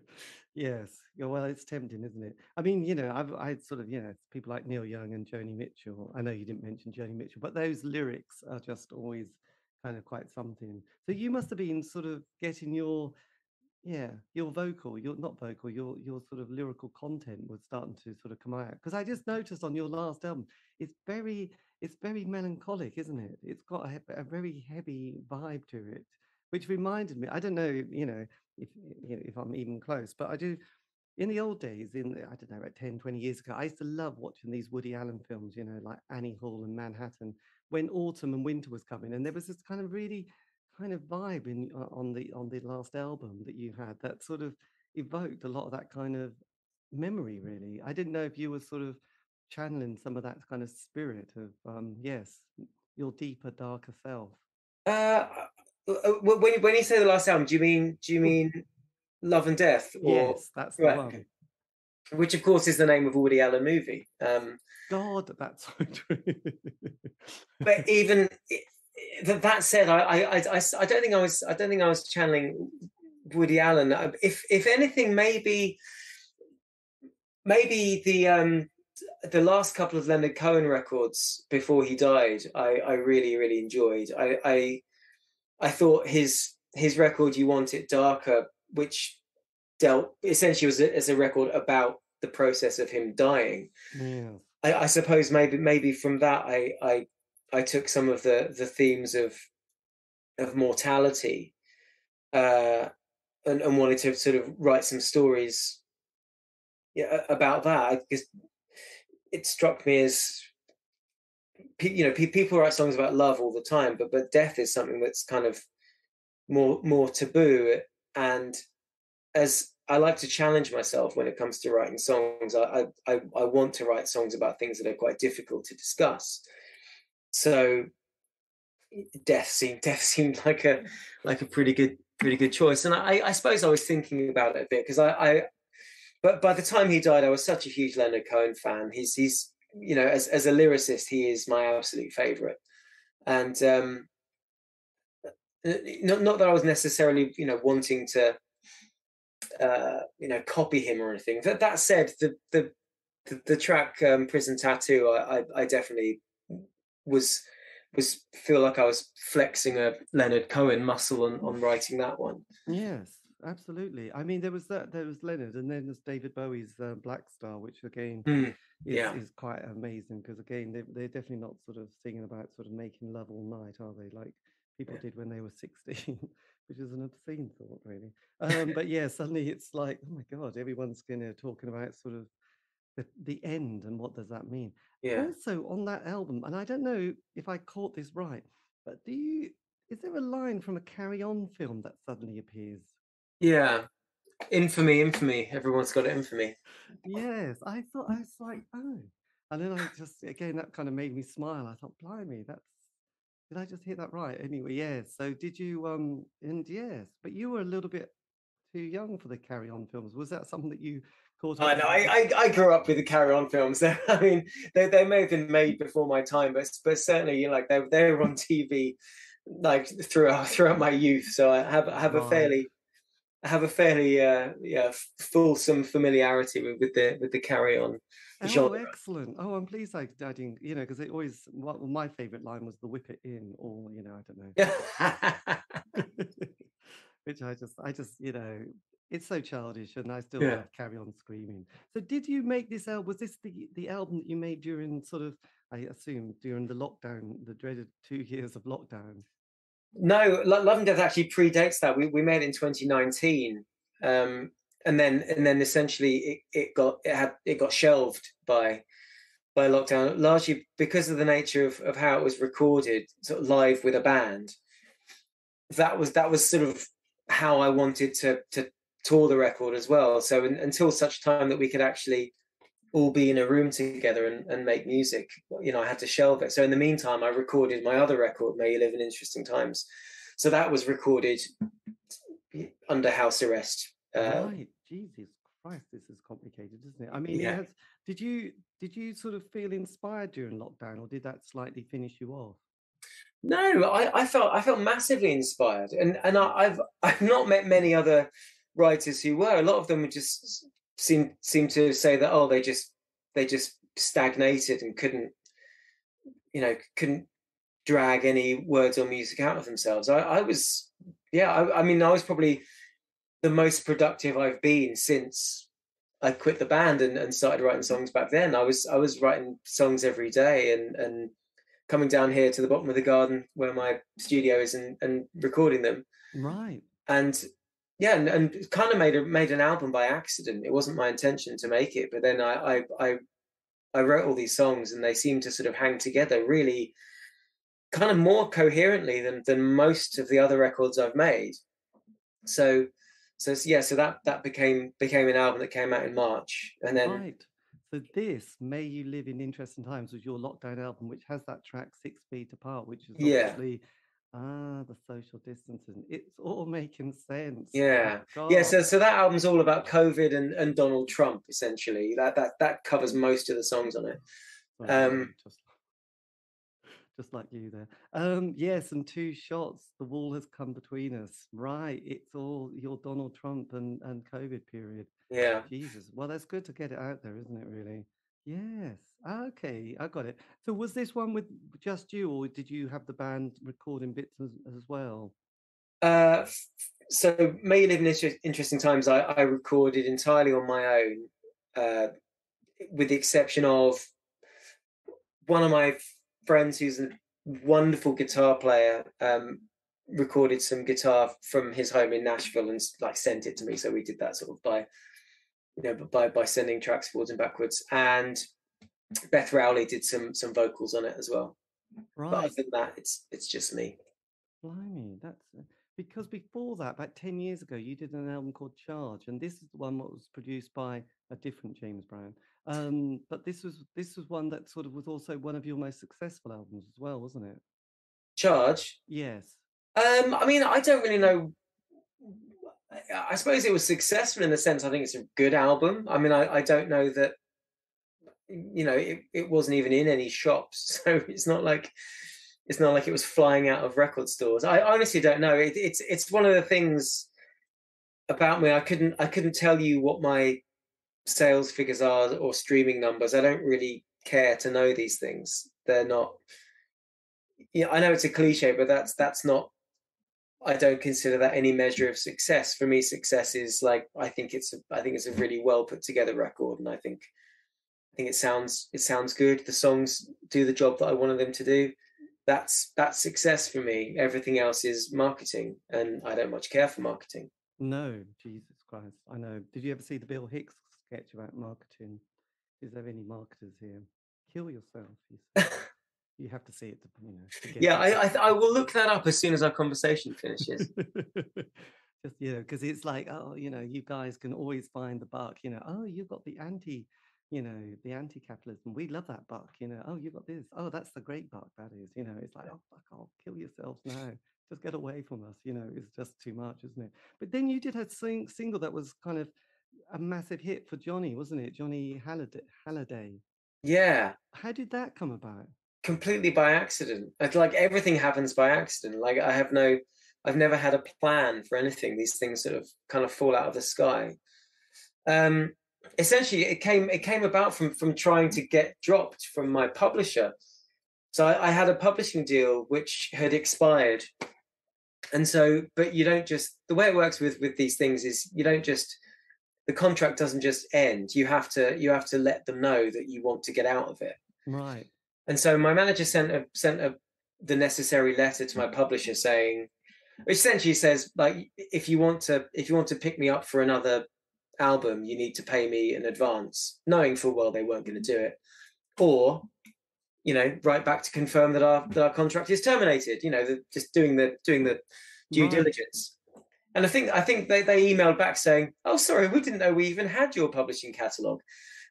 C: [laughs]
B: yes. Yeah, well, it's tempting, isn't it? I mean, you know, I've I sort of, you know, people like Neil Young and Joni Mitchell. I know you didn't mention Joni Mitchell, but those lyrics are just always kind of quite something. So you must have been sort of getting your yeah your vocal your not vocal your your sort of lyrical content was starting to sort of come out because i just noticed on your last album it's very it's very melancholic isn't it it's got a, a very heavy vibe to it which reminded me. I don't know, you know, if you know, if I'm even close, but I do. In the old days, in I don't know, about 10, 20 years ago, I used to love watching these Woody Allen films, you know, like Annie Hall and Manhattan, when autumn and winter was coming, and there was this kind of really kind of vibe in uh, on the on the last album that you had that sort of evoked a lot of that kind of memory. Really, I didn't know if you were sort of channeling some of that kind of spirit of um, yes, your deeper, darker self.
C: Uh, uh, uh when when you say the last album, do you mean do you mean Love and Death?
B: Or, yes, that's the right. one.
C: Which, of course, is the name of a Woody Allen movie. Um,
B: God, that's so [laughs] true.
C: but even that said, I, I, I, I don't think I was I don't think I was channeling Woody Allen. If if anything, maybe maybe the um the last couple of Leonard Cohen records before he died, I, I really, really enjoyed. I, I, I thought his his record "You Want It Darker," which dealt essentially was a, as a record about the process of him dying.
B: Yeah.
C: I, I suppose maybe maybe from that I I I took some of the the themes of of mortality uh, and, and wanted to sort of write some stories yeah, about that because it struck me as you know people write songs about love all the time but but death is something that's kind of more more taboo. And as I like to challenge myself when it comes to writing songs I I I want to write songs about things that are quite difficult to discuss. So death seemed [laughs] death seemed like a like a pretty good pretty good choice. And I I suppose I was thinking about it a bit because I I but by the time he died, I was such a huge Leonard Cohen fan. He's he's you know as as a lyricist, he is my absolute favorite, and um, not not that I was necessarily you know wanting to uh, you know copy him or anything. That that said, the the the, the track um, "Prison Tattoo," I, I, I definitely was was feel like I was flexing a Leonard Cohen muscle on, on writing that one.
B: Yes, absolutely. I mean, there was that. There was Leonard, and then there's David Bowie's uh, Blackstar, which again
C: mm,
B: is,
C: yeah.
B: is quite amazing because again they, they're definitely not sort of singing about sort of making love all night, are they? Like people yeah. did when they were 16, [laughs] which is an obscene thought, really. Um, but [laughs] yeah, suddenly it's like, oh my god, everyone's going to talking about sort of the, the end and what does that mean.
C: Yeah.
B: Also on that album, and I don't know if I caught this right, but do you? Is there a line from a Carry On film that suddenly appears?
C: Yeah. Infamy, infamy. Everyone's got infamy.
B: Yes, I thought I was like, oh, and then I just again that kind of made me smile. I thought, blimey, that's did I just hear that right? Anyway, yes. So did you? Um, and yes, but you were a little bit too young for the Carry On films. Was that something that you caught?
C: I know. I, I, I grew up with the Carry On films. [laughs] I mean, they they may have been made before my time, but but certainly, you know, like they they were on TV like throughout [laughs] throughout my youth. So I have I have a fairly have a fairly uh, yeah fulsome familiarity with, with the with the carry on.
B: Oh, genre. excellent! Oh, I'm pleased I, I didn't, you know, because it always well, my favorite line was the "whip it in," or you know, I don't know, [laughs] [laughs] which I just, I just, you know, it's so childish, and I still yeah. carry on screaming. So, did you make this album? Was this the the album that you made during sort of, I assume, during the lockdown, the dreaded two [laughs] years of lockdown?
C: No, Love and Death actually predates that. We we made it in 2019, um, and then and then essentially it, it got it had it got shelved by by lockdown, largely because of the nature of, of how it was recorded, sort of live with a band. That was that was sort of how I wanted to to tour the record as well. So in, until such time that we could actually all be in a room together and, and make music, you know, I had to shelve it. So in the meantime, I recorded my other record, May You Live in Interesting Times. So that was recorded under house arrest.
B: Uh, right, Jesus Christ, this is complicated, isn't it? I mean, yeah. Has, did you did you sort of feel inspired during lockdown, or did that slightly finish you off?
C: No, I, I felt I felt massively inspired, and and I, I've I've not met many other writers who were. A lot of them were just seem seem to say that oh they just they just stagnated and couldn't you know couldn't drag any words or music out of themselves. I, I was yeah I, I, mean i was probably the most productive i've been since i quit the band and, and started writing songs back then. I was i was writing songs every day and and coming down here to the bottom of the garden where my studio is and, and recording them.
B: Right.
C: And yeah, and, and kind of made a, made an album by accident. It wasn't my intention to make it, but then I, I I I wrote all these songs, and they seem to sort of hang together really, kind of more coherently than than most of the other records I've made. So, so yeah, so that that became became an album that came out in March, and then
B: right. So this "May You Live in Interesting Times" was your lockdown album, which has that track Six Feet Apart, which is
C: Yeah.
B: obviously ah the social distancing. It's all making sense.
C: Yeah,
B: My
C: yeah. So so that album's all about COVID and, and Donald Trump essentially. That that that covers most of the songs on it. Um,
B: just, just like you there. Um, yes, and two shots. The wall has come between us. Right. It's all your Donald Trump and, and COVID period.
C: Yeah.
B: Jesus. Well, that's good to get it out there, isn't it, really? Yes. Okay, I got it. So was this one with just you, or did you have the band recording bits as, as well?
C: Uh, so May Live in Inter- Interesting Times, I, I recorded entirely on my own, uh, with the exception of one of my friends who's a wonderful guitar player. Um, recorded some guitar from his home in Nashville and like sent it to me. So we did that sort of by, you know, by by sending tracks forwards and backwards. And Beth Rowley did some some vocals on it as well. But
B: Right.
C: other than that, it's it's just me.
B: Blimey, that's uh, because before that, about 10 years ago, you did an album called Charge, and this is the one that was produced by a different James Brown. Um, but this was this was one that sort of was also one of your most successful albums as well, wasn't it?
C: Charge.
B: Yes.
C: Um, I mean, I don't really know. I- I suppose it was successful in the sense I think it's a good album. I mean, I, I don't know that, you know, it, it wasn't even in any shops, [laughs] so it's not like it's not like it was flying out of record stores. I honestly don't know. It, it's it's one of the things about me. I couldn't I couldn't tell you what my sales figures are or streaming numbers. I don't really care to know these things. They're not. Yeah, I know it's a cliche, but that's that's not I don't consider that any measure of success. For me, success is like I think it's a, I think it's a really well put together record, and I think I think it sounds it sounds good. The songs do the job that I wanted them to do. That's that's success for me. Everything else is marketing, and I don't much care for marketing.
B: No, Jesus Christ. I know. Did you ever see the Bill Hicks sketch about marketing? Is there any marketers here? Kill yourself. [laughs] You have to see it to, you know. to
C: yeah,
B: it.
C: I, I I will look that up as soon as our conversation finishes. [laughs]
B: just you know because it's like oh you know you guys can always find the buck you know oh you've got the anti you know the anti-capitalism we love that buck you know oh you've got this oh that's the great buck that is you know it's like oh fuck off kill yourselves now just get away from us you know it's just too much isn't it but then you did a sing- single that was kind of a massive hit for johnny wasn't it johnny hallyday, hallyday.
C: yeah,
B: how did that come about
C: completely by accident. It's like everything happens by accident. Like I have no, I've never had a plan for anything. These things sort of kind of fall out of the sky. Um, essentially, it came it came about from from trying to get dropped from my publisher. So I, I had a publishing deal which had expired, and so but you don't just the way it works with with these things is you don't just the contract doesn't just end. You have to you have to let them know that you want to get out of it.
B: right
C: And so my manager sent a sent a the necessary letter to my publisher saying, which essentially says like if you want to if you want to pick me up for another album, you need to pay me in advance, knowing full well they weren't going to do it, or you know write back to confirm that our that our contract is terminated. You know, the, just doing the doing the due
B: Right.
C: diligence. And I think I think they, they emailed back saying, "Oh, sorry, we didn't know we even had your publishing catalog,"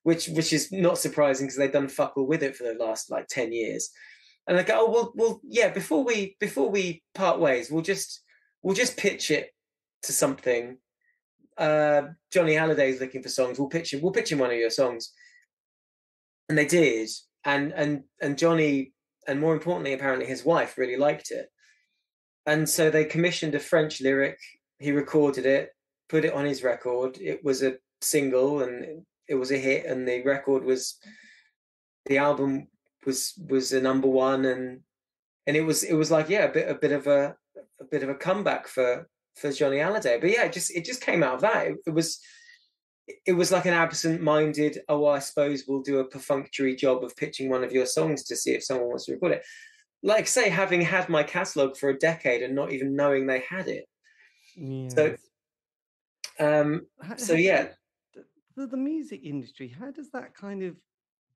C: which which is not surprising because they've done fuck all with it for the last like ten years. And they go, "Oh, well, well, yeah. Before we before we part ways, we'll just we'll just pitch it to something. Uh, Johnny Hallyday's looking for songs. We'll pitch him. We'll pitch him one of your songs." And they did, and and and Johnny, and more importantly, apparently his wife really liked it. And so they commissioned a French lyric he recorded it, put it on his record. It was a single and it was a hit, and the record was the album was was a number one, and and it was it was like yeah, a bit a bit of a a bit of a comeback for for Johnny Hallyday. But yeah, it just it just came out of that. It, it was it was like an absent-minded. Oh, I suppose we'll do a perfunctory job of pitching one of your songs to see if someone wants to record it. Like say, having had my catalog for a decade and not even knowing they had it So, um, so yeah,
B: the, the the music industry, how does that kind of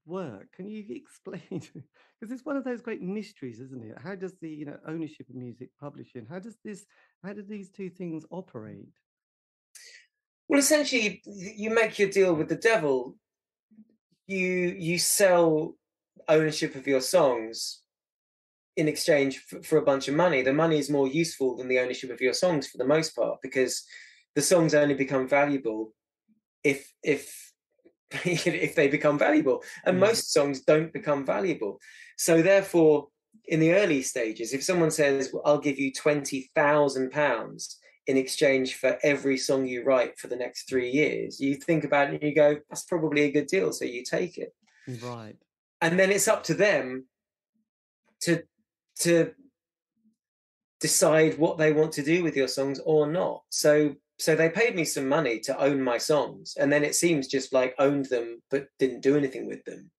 B: work? Can you explain? [laughs] Because it's one of those great mysteries, isn't it? How does the you know ownership of music, publishing, how does this, how do these two things operate?
C: well, essentially, you make your deal with the devil. You you sell ownership of your songs in exchange for, for a bunch of money. The money is more useful than the ownership of your songs for the most part because the songs only become valuable if if [laughs] if they become valuable and
B: Yeah.
C: most songs don't become valuable so therefore in the early stages if someone says well, i'll give you 20000 pounds in exchange for every song you write for the next three years you think about it and you go that's probably a good deal so you take it
B: Right.
C: and then it's up to them to to decide what they want to do with your songs or not so so they paid me some money to own my songs and then it seems just like owned them but didn't do anything with them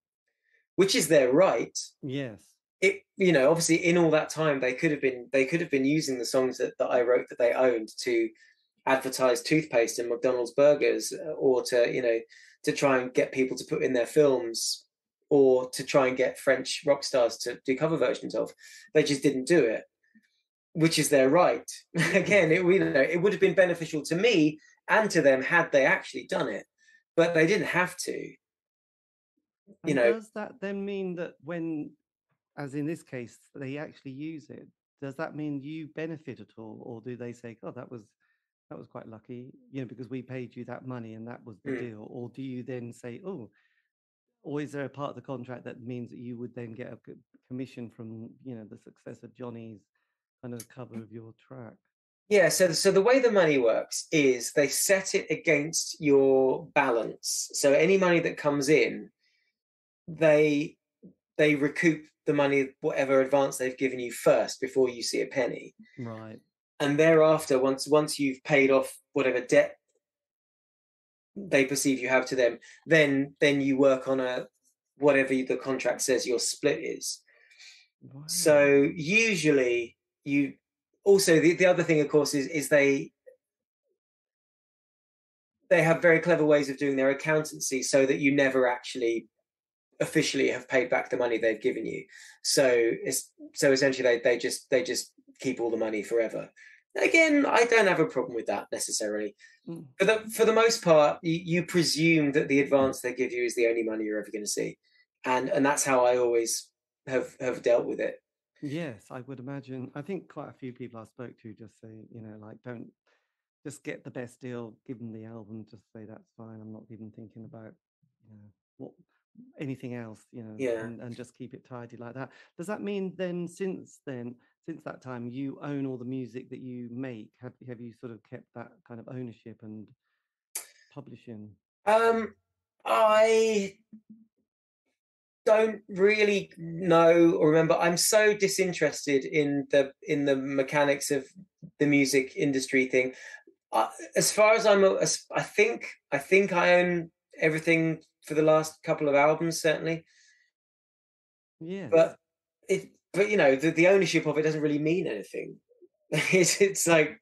C: which is their right
B: Yes.
C: It you know obviously in all that time they could have been they could have been using the songs that, that i wrote that they owned to advertise toothpaste and mcdonald's burgers uh, or to you know to try and get people to put in their films or to try and get french rock stars to do cover versions of. They just didn't do it which is their right. [laughs] Again it, you know, it would have been beneficial to me and to them had they actually done it but they didn't have to. You
B: And
C: know
B: does that then mean that when, as in this case, they actually use it, does that mean you benefit at all, or do they say, "God, that was that was quite lucky," you know, because we paid you that money and that was the
C: Mm.
B: deal, or do you then say, "Oh," or is there a part of the contract that means that you would then get a commission from, you know, the success of Johnny's kind of cover of your track?
C: Yeah, so so the way the money works is they set it against your balance. So any money that comes in, they they recoup the money, whatever advance they've given you first before you see a penny.
B: Right.
C: And thereafter, once once you've paid off whatever debt they perceive you have to them, then then you work on a whatever the contract says your split is.
B: Wow.
C: So usually you also the, the other thing of course is is they they have very clever ways of doing their accountancy so that you never actually officially have paid back the money they've given you so it's so essentially they, they just they just keep all the money forever again i don't have a problem with that necessarily
B: Mm.
C: for the for the most part you, you presume that the advance they give you is the only money you're ever going to see and and that's how i always have have dealt with it
B: Yes, I would imagine. I think quite a few people I spoke to just say, you know, like don't just get the best deal, give them the album, just say that's fine. I'm not even thinking about, you know, what anything else, you know,
C: yeah
B: and, and just keep it tidy like that. Does that mean then since then, since that time, you own all the music that you make? Have have you sort of kept that kind of ownership and publishing?
C: um i don't really know or remember i'm so disinterested in the in the mechanics of the music industry thing uh, as far as i'm as, i think i think i own everything for the last couple of albums certainly
B: Yeah.
C: but it but you know the, the ownership of it doesn't really mean anything [laughs] it's, it's like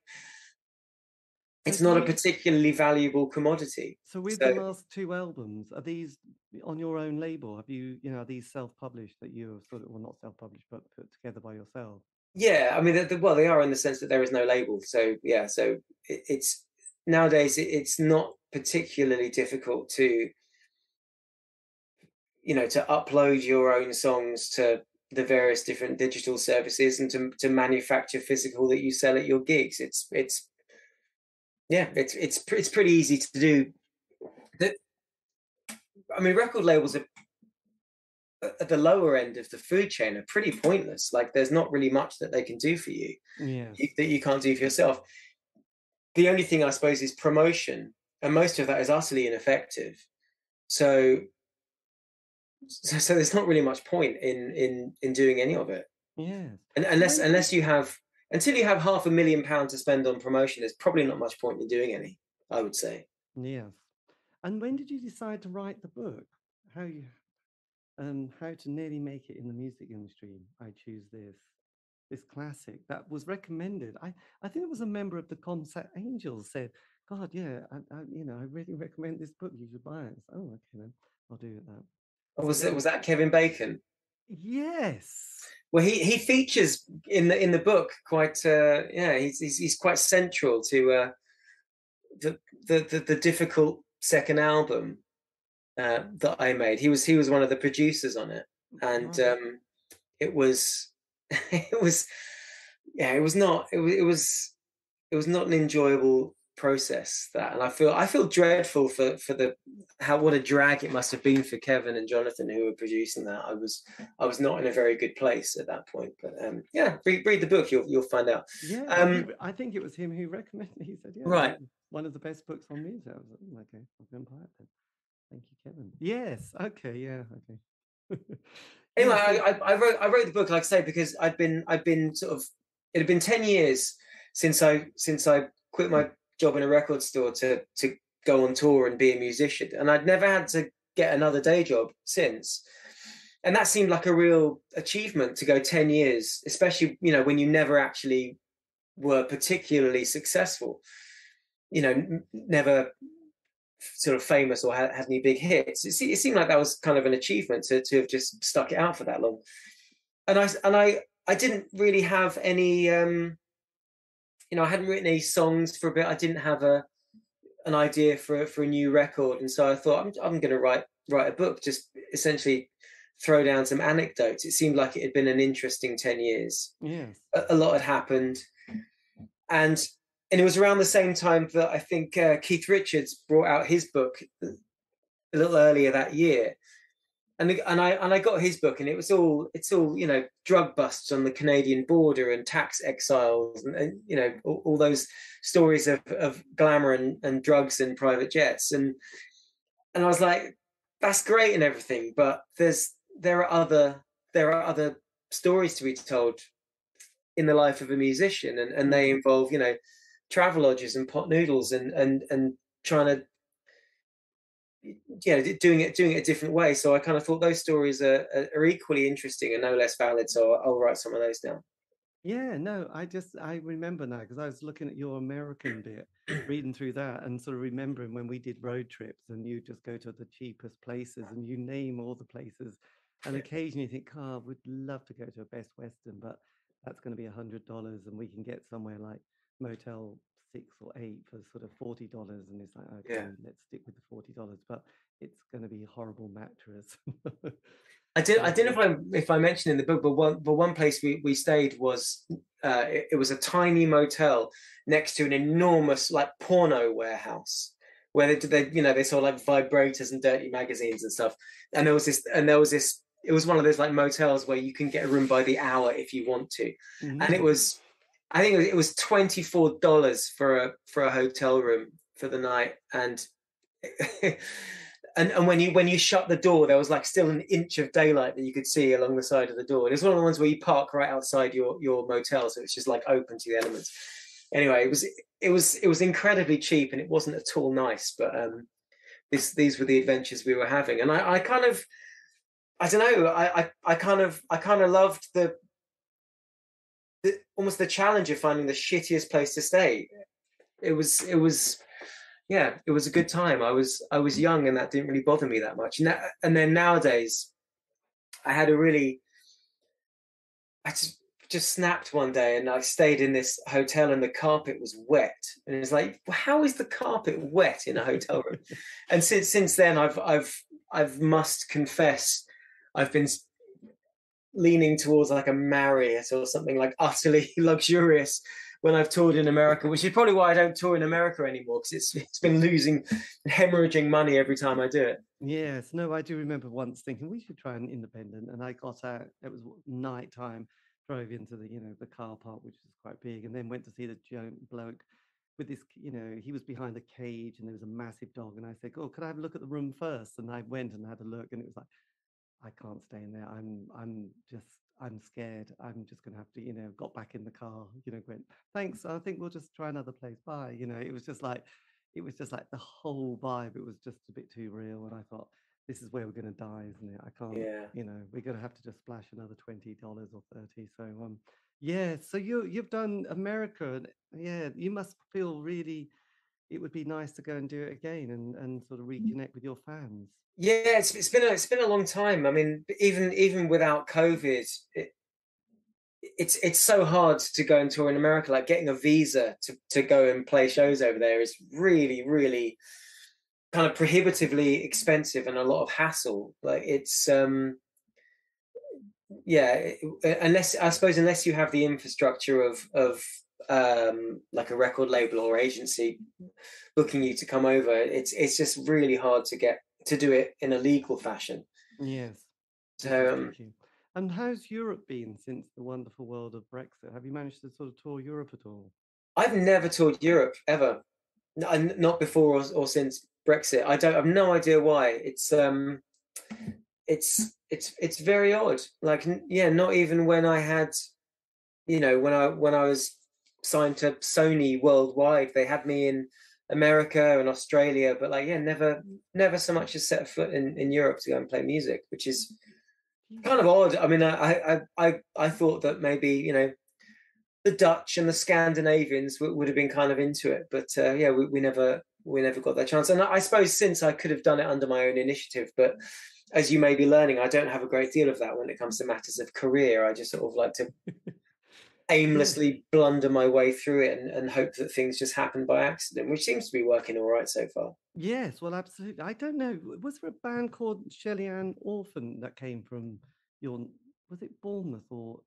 C: it's not a particularly valuable commodity
B: so with the last two albums, are these on your own label? Have you, you know, are these self-published that you have sort of, well, not self-published, but put together by yourself?
C: yeah i mean the, the, well they are in the sense that there is no label so yeah so it, it's nowadays it's not particularly difficult to you know to upload your own songs to the various different digital services and to, to manufacture physical that you sell at your gigs. It's it's yeah it's it's it's pretty easy to do. That i mean record labels are at the lower end of the food chain are pretty pointless. Like there's not really much that they can do for you you- that you can't do for yourself the only thing i suppose is promotion and most of that is utterly ineffective so so, so there's not really much point in in in doing any of it
B: Yeah,
C: and unless unless you have until you have half a million pounds to spend on promotion there's probably not much point in doing any i would say
B: yes. And when did you decide to write the book? How you um how to nearly make it in the music industry? I choose this. This classic that was recommended. I, I think it was a member of the Concert Angels said, God, yeah, I, I, you know, I really recommend this book. You should buy it. So, oh, okay, then I'll do that.
C: Oh, was it was that Kevin Bacon?
B: Yes.
C: Well, he he features in the in the book quite. Uh, yeah, he's, he's he's quite central to uh, the, the the the difficult second album uh, that I made. He was he was one of the producers on it, and um, it was [laughs] it was yeah it was not it was it was it was not an enjoyable process that and i feel i feel dreadful for for the how what a drag it must have been for kevin and jonathan who were producing that. I was i was not in a very good place at that point but um yeah read, read the book you'll you'll find out.
B: Yeah um i think it was him who [laughs] recommended he said yeah
C: right.
B: one of the best books on music i was like oh, okay i'm gonna buy it then. Thank you kevin. Yes okay yeah okay [laughs]
C: anyway I, I wrote i wrote the book like i say because i'd been i'd been sort of it had been 10 years since i since i quit my job in a record store to to go on tour and be a musician and i'd never had to get another day job since. And that seemed like a real achievement to go 10 years especially you know when you never actually were particularly successful. You know never sort of famous or had, had any big hits it, it, seemed like that was kind of an achievement to, to have just stuck it out for that long and i and i i didn't really have any um you know, I hadn't written any songs for a bit. I didn't have a an idea for for a new record, and so I thought I'm I'm going to write write a book, just essentially throw down some anecdotes. It seemed like it had been an interesting ten years.
B: Yeah,
C: a, a lot had happened, and and it was around the same time that I think uh, Keith Richards brought out his book a little earlier that year, and and I and I got his book, and it was all it's all you know drug busts on the Canadian border and tax exiles, and, and you know all, all, those stories of, of glamour and, and drugs and private jets, and and I was like, that's great and everything, but there's there are other there are other stories to be told in the life of a musician, and and they mm-hmm. involve you know travel lodges and pot noodles and and and trying to yeah doing it doing it a different way. So i kind of thought those stories are, are equally interesting and no less valid. So i'll write some of those down.
B: Yeah no i just i remember now because i was looking at your american bit reading through that and sort of remembering when we did road trips and you just go to the cheapest places and you name all the places. And occasionally you think oh we'd love to go to a best western but that's going to be a hundred dollars and we can get somewhere like motel six or eight for sort of forty dollars, and it's like, okay, yeah. let's stick with the forty dollars, but it's going to be horrible mattress. [laughs]
C: I did. I didn't know if I if I mentioned in the book, but one but one place we, we stayed was uh, it, it was a tiny motel next to an enormous like porno warehouse where they, did they you know they saw like vibrators and dirty magazines and stuff. And there was this and there was this. It was one of those like motels where you can get a room by the hour if you want to, mm-hmm. and it was I think it was twenty four dollars for a for a hotel room for the night, and [laughs] and and when you when you shut the door, there was like still an inch of daylight that you could see along the side of the door. And it's one of the ones where you park right outside your your motel, so it's just like open to the elements. Anyway, it was it was it was incredibly cheap, and it wasn't at all nice. But um, this these were the adventures we were having, and I, I kind of I don't know. I, I, I kind of I kind of loved the the, almost the challenge of finding the shittiest place to stay. It was it was yeah, it was a good time. I was I was young and that didn't really bother me that much. And, that, and then nowadays, I had a really I just just snapped one day and I stayed in this hotel and the carpet was wet. And it's like, how is the carpet wet in a hotel room? and since since then I've I've I've must confess I've been leaning towards like a Marriott or something like utterly [laughs] luxurious when I've toured in America, which is probably why I don't tour in America anymore because it's it's been losing [laughs] hemorrhaging money every time I do it.
B: Yes, no, I do remember once thinking we should try an independent, and I got out. It was night time, drove into the you know the car park, which is quite big, and then went to see the giant bloke with this, you know, he was behind a cage and there was a massive dog. And I said, Oh, could I have a look at the room first? And I went and had a look, and it was like, I can't stay in there. I'm I'm just I'm scared. I'm just gonna have to, you know, got back in the car, you know, went, thanks. I think we'll just try another place. Bye. You know, it was just like it was just like the whole vibe. It was just a bit too real. And I thought, this is where we're gonna die, isn't it? I can't,
C: yeah.
B: you know, we're gonna have to just splash another twenty dollars or thirty. So um Yeah, so you you've done America, yeah, you must feel really. It would be nice to go and do it again and and sort of reconnect with your fans.
C: Yeah, it's, it's been a, it's been a long time. I mean, even even without COVID, it, it's it's so hard to go and tour in America. Like getting a visa to to go and play shows over there is really really kind of prohibitively expensive and a lot of hassle. Like it's um yeah, unless I suppose unless you have the infrastructure of of um like a record label or agency booking you to come over, it's it's just really hard to get to do it in a legal fashion.
B: Yes.
C: So um,
B: and how's Europe been since the wonderful world of Brexit? Have you managed to sort of tour Europe at all?
C: I've never toured Europe ever, not before or, or since Brexit. I don't. I have no idea why. It's um, it's it's it's very odd. Like yeah, not even when I had, you know, when I when I was signed to Sony worldwide, they had me in America and Australia, but like yeah, never never so much as set a foot in in Europe to go and play music, which is kind of odd. I mean, I I I I thought that maybe you know the Dutch and the Scandinavians would, would have been kind of into it, but uh, yeah, we, we never we never got that chance. And I suppose since I could have done it under my own initiative, but as you may be learning, I don't have a great deal of that when it comes to matters of career. I just sort of like to aimlessly hmm. blunder my way through it and, and hope that things just happen by accident, which seems to be working all right so far.
B: Yes, well, absolutely. I don't know. Was there a band called Shelleyan Orphan that came from your was it Bournemouth or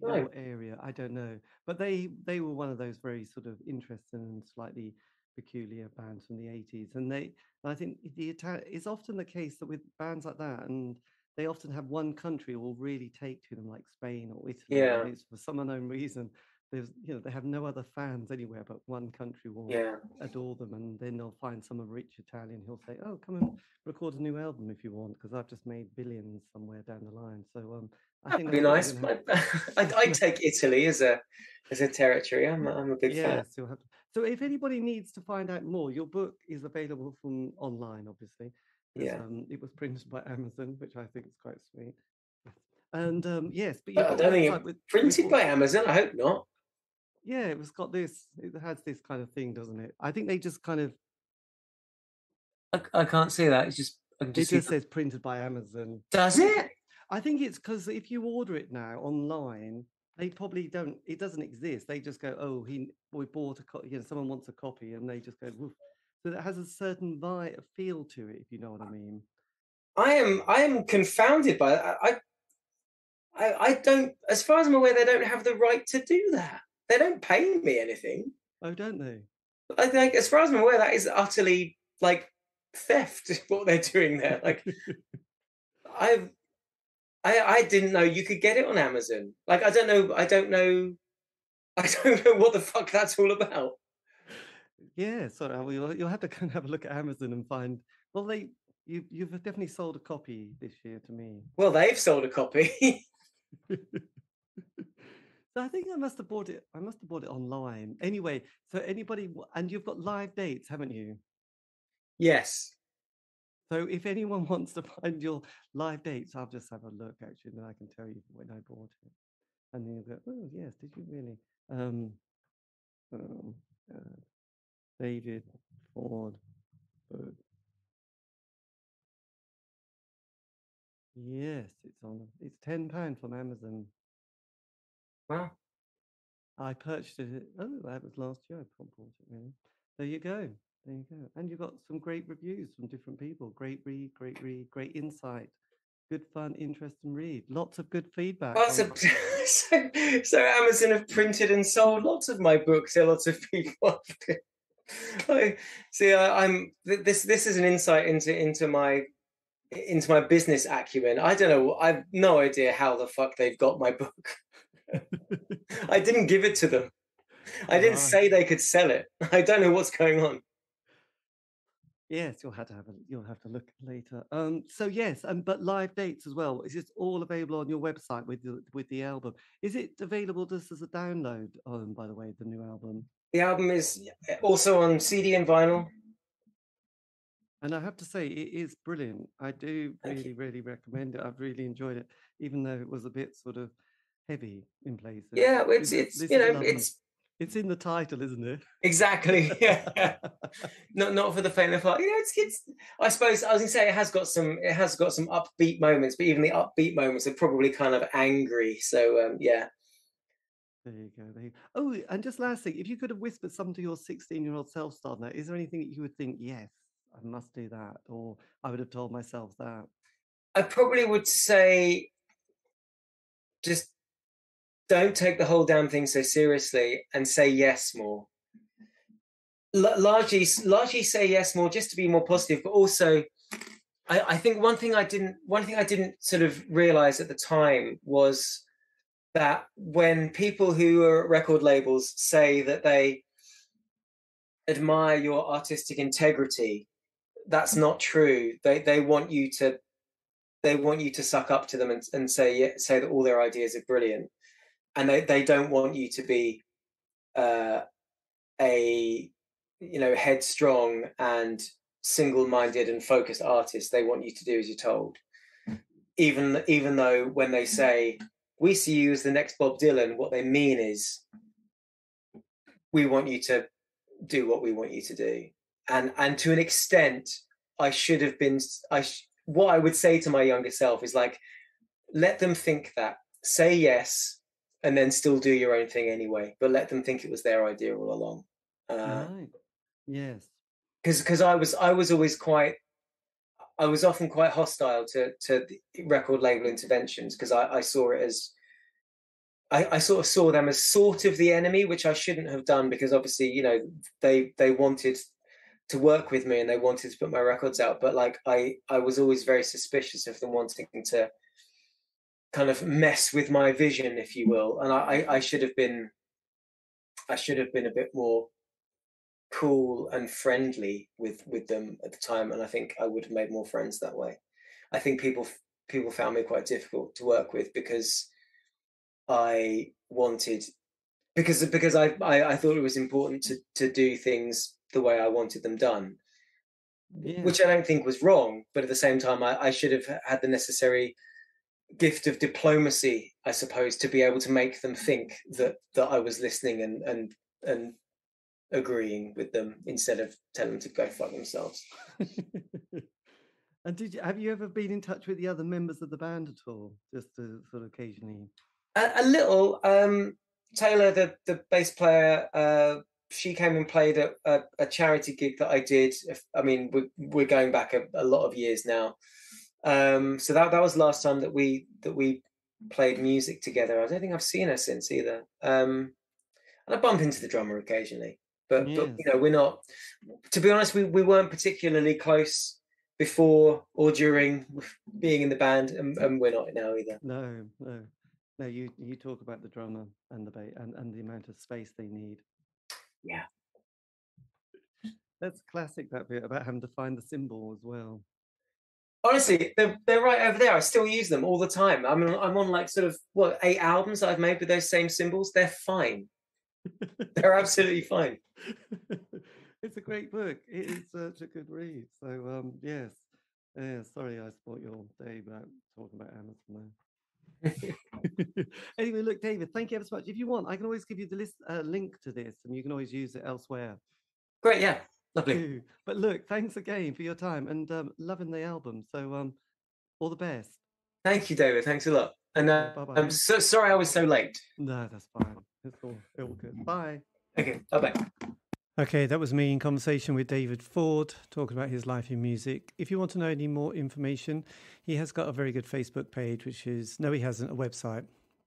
B: no. your area? I don't know. But they they were one of those very sort of interesting and slightly peculiar bands from the 80s. And they I think the Italian it's often the case that with bands like that and they often have one country will really take to them like Spain or Italy.
C: Yeah.
B: It's for some unknown reason there's you know they have no other fans anywhere but one country will
C: yeah.
B: adore them and then they'll find some of rich italian He'll say oh come and record a new album if you want because i've just made billions somewhere down the line so um
C: i That'd think be nice I, [laughs] I take italy as a as a territory i'm, I'm a big
B: yes,
C: fan
B: to, so if anybody needs to find out more your book is available from online obviously
C: yeah
B: um, it was printed by [laughs] amazon which i think is quite sweet and um, yes, but,
C: I don't think it's printed with, by Amazon. I hope not.
B: Yeah, it was got this. It has this kind of thing, doesn't it? I think they just kind of.
C: I, I can't see that. It's just.
B: It just, just says printed by Amazon.
C: Does it?
B: I think it's because if you order it now online, they probably don't. It doesn't exist. They just go, "Oh, he we bought a copy. You know, someone wants a copy," and they just go, Woof. So that has a certain vibe, a feel to it, if you know what I mean.
C: I am. I am confounded by that. I. I, I don't. As far as I'm aware, they don't have the right to do that they don't pay me anything.
B: Oh, don't they?
C: I think, as far as I'm aware, that is utterly like theft. [laughs] What they're doing there, like [laughs] I've, I, I didn't know you could get it on Amazon. Like, I don't know, I don't know, [laughs] I don't know what the fuck that's all about.
B: Yeah, sorry, you'll, you'll have to [laughs] kind of have a look at Amazon and find. Well, they you you've definitely sold a copy this year to me.
C: Well, they've sold a copy. [laughs]
B: So I think I must have bought it. I must have bought it online. Anyway, so anybody, and you've got live dates, haven't you?
C: Yes.
B: So if anyone [laughs] wants to find your live dates, I'll just have a look actually, and then I can tell you when I bought it. And then you'll go, oh yes, did you really? Um, um uh, David Ford book. Yes, it's on. It's ten pound from Amazon.
C: Wow.
B: I purchased it. Oh, that was last year. I bought it. Really. There you go. There you go. And you've got some great reviews from different people. Great read, great read, great insight, good fun, interesting read. Lots of good feedback.
C: Lots of, [laughs] so, so Amazon have printed and sold lots of my books. A lots of people. [laughs] [laughs] I, see, I, I'm this. This is an insight into into my into my business acumen. I don't know. I've no idea how the fuck they've got my book. [laughs] I didn't give it to them. I didn't say they could sell it. [laughs] I don't know what's going on.
B: Yes, you'll have to have a, you'll have to look later. Um, so yes, and but live dates as well. Is it all available on your website with the with the album? Is it available just as a download? Um, by the way, the new album.
C: The album is also on CD and vinyl.
B: And I have to say, it is brilliant. I do really, really recommend it. I've really enjoyed it, even though it was a bit sort of heavy in places.
C: Yeah, it's it's you know it's
B: it's in the title, isn't it?
C: Exactly. [laughs] Yeah. not not for the faint of heart. You know, it's it's. I suppose I was going to say it has got some it has got some upbeat moments, but even the upbeat moments are probably kind of angry. So um, yeah.
B: There you go. There you... Oh, and just last thing, if you could have whispered something to your 16 year old self starting is there anything that you would think, yes, I must do that, or I would have told myself that?
C: I probably would say just don't take the whole damn thing so seriously and say yes more. L- largely, largely say yes more just to be more positive, but also, I, I think one thing I didn't, one thing I didn't sort of realize at the time was that when people who are record labels say that they admire your artistic integrity, that's not true. They they want you to they want you to suck up to them and, and say say that all their ideas are brilliant. And they, they don't want you to be uh, a you know headstrong and single-minded and focused artist. They want you to do as you're told. Even even though when they say we see you as the next bob dylan what they mean is we want you to do what we want you to do and and to an extent i should have been i sh- what i would say to my younger self is like let them think that say yes and then still do your own thing anyway. But let them think it was their idea all along.
B: Uh, right. Yes.
C: Because because I was I was always quite I was often quite hostile to to record label interventions because I, I saw it as I, I, sort of saw them as sort of the enemy, which I shouldn't have done because obviously, you know, they they wanted to work with me and they wanted to put my records out. But like I I was always very suspicious of them wanting to kind of mess with my vision, if you will. And I, I should have been, I should have been a bit more cool and friendly with with them at the time, and I think I would have made more friends that way. I think people people found me quite difficult to work with because I wanted because because I, I, I thought it was important to to do things the way I wanted them done. Yeah. Which I don't think was wrong, but at the same time, I, I should have had the necessary gift of diplomacy, I suppose, to be able to make them think that that I was listening and and and agreeing with them instead of telling them to go fuck themselves. [laughs]
B: and did you have you ever been in touch with the other members of the band at all, just to sort of occasionally?
C: A, a little. Um, Taylor, the the bass player, uh, she came and played at a, a, charity gig that I did. I mean, we're, we're going back a, a lot of years now. Um, so that that was the last time that we that we played music together. I don't think I've seen her since either. Um, and I bump into the drummer occasionally, but yeah. but you know we're not. To be honest, we we weren't particularly close before or during being in the band, and, and we're not now either.
B: No, no, no. You you talk about the drummer and the bass and, and the amount of space they need.
C: Yeah.
B: That's classic that bit about having to find the cymbal as well
C: honestly, they're, they're right over there. I still use them all the time. I mean, I'm on like sort of what eight albums I've made with those same cymbals. They're fine. [laughs] they're absolutely fine. [laughs]
B: it's a great book. It is such a good read. So um, yes, yeah. Sorry, I spoiled your day about talking about Amazon [laughs] anyway, look, David, thank you ever so much. If you want, I can always give you the list uh, link to this, and you can always use it elsewhere.
C: Great, yeah. Lovely.
B: But look, thanks again for your time and um, loving the album. So um, all the best.
C: Thank you, David. Thanks a lot. And uh, I'm so sorry I was so late.
B: No, that's fine. It's all, all good. Mm. Bye.
C: Okay. Bye bye.
B: Okay, that was me in conversation with David Ford talking about his life in music. If you want to know any more information, he has got a very good Facebook page, which is, no, he hasn't, a website,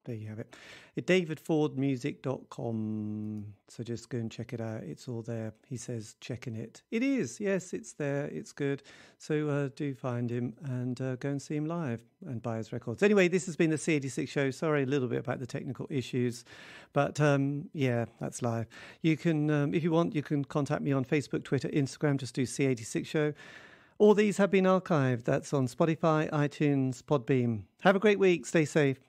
B: there you have it. DavidFordMusic.com. So just go and check it out. It's all there. He says checking it. It is. Yes, it's there. It's good. So uh, do find him and uh, go and see him live and buy his records. Anyway, this has been the C86 show. Sorry a little bit about the technical issues, but um, yeah, that's live. You can, um, if you want, you can contact me on Facebook, Twitter, Instagram. Just do C86 show. All these have been archived. That's on Spotify, iTunes, Podbean. Have a great week. Stay safe.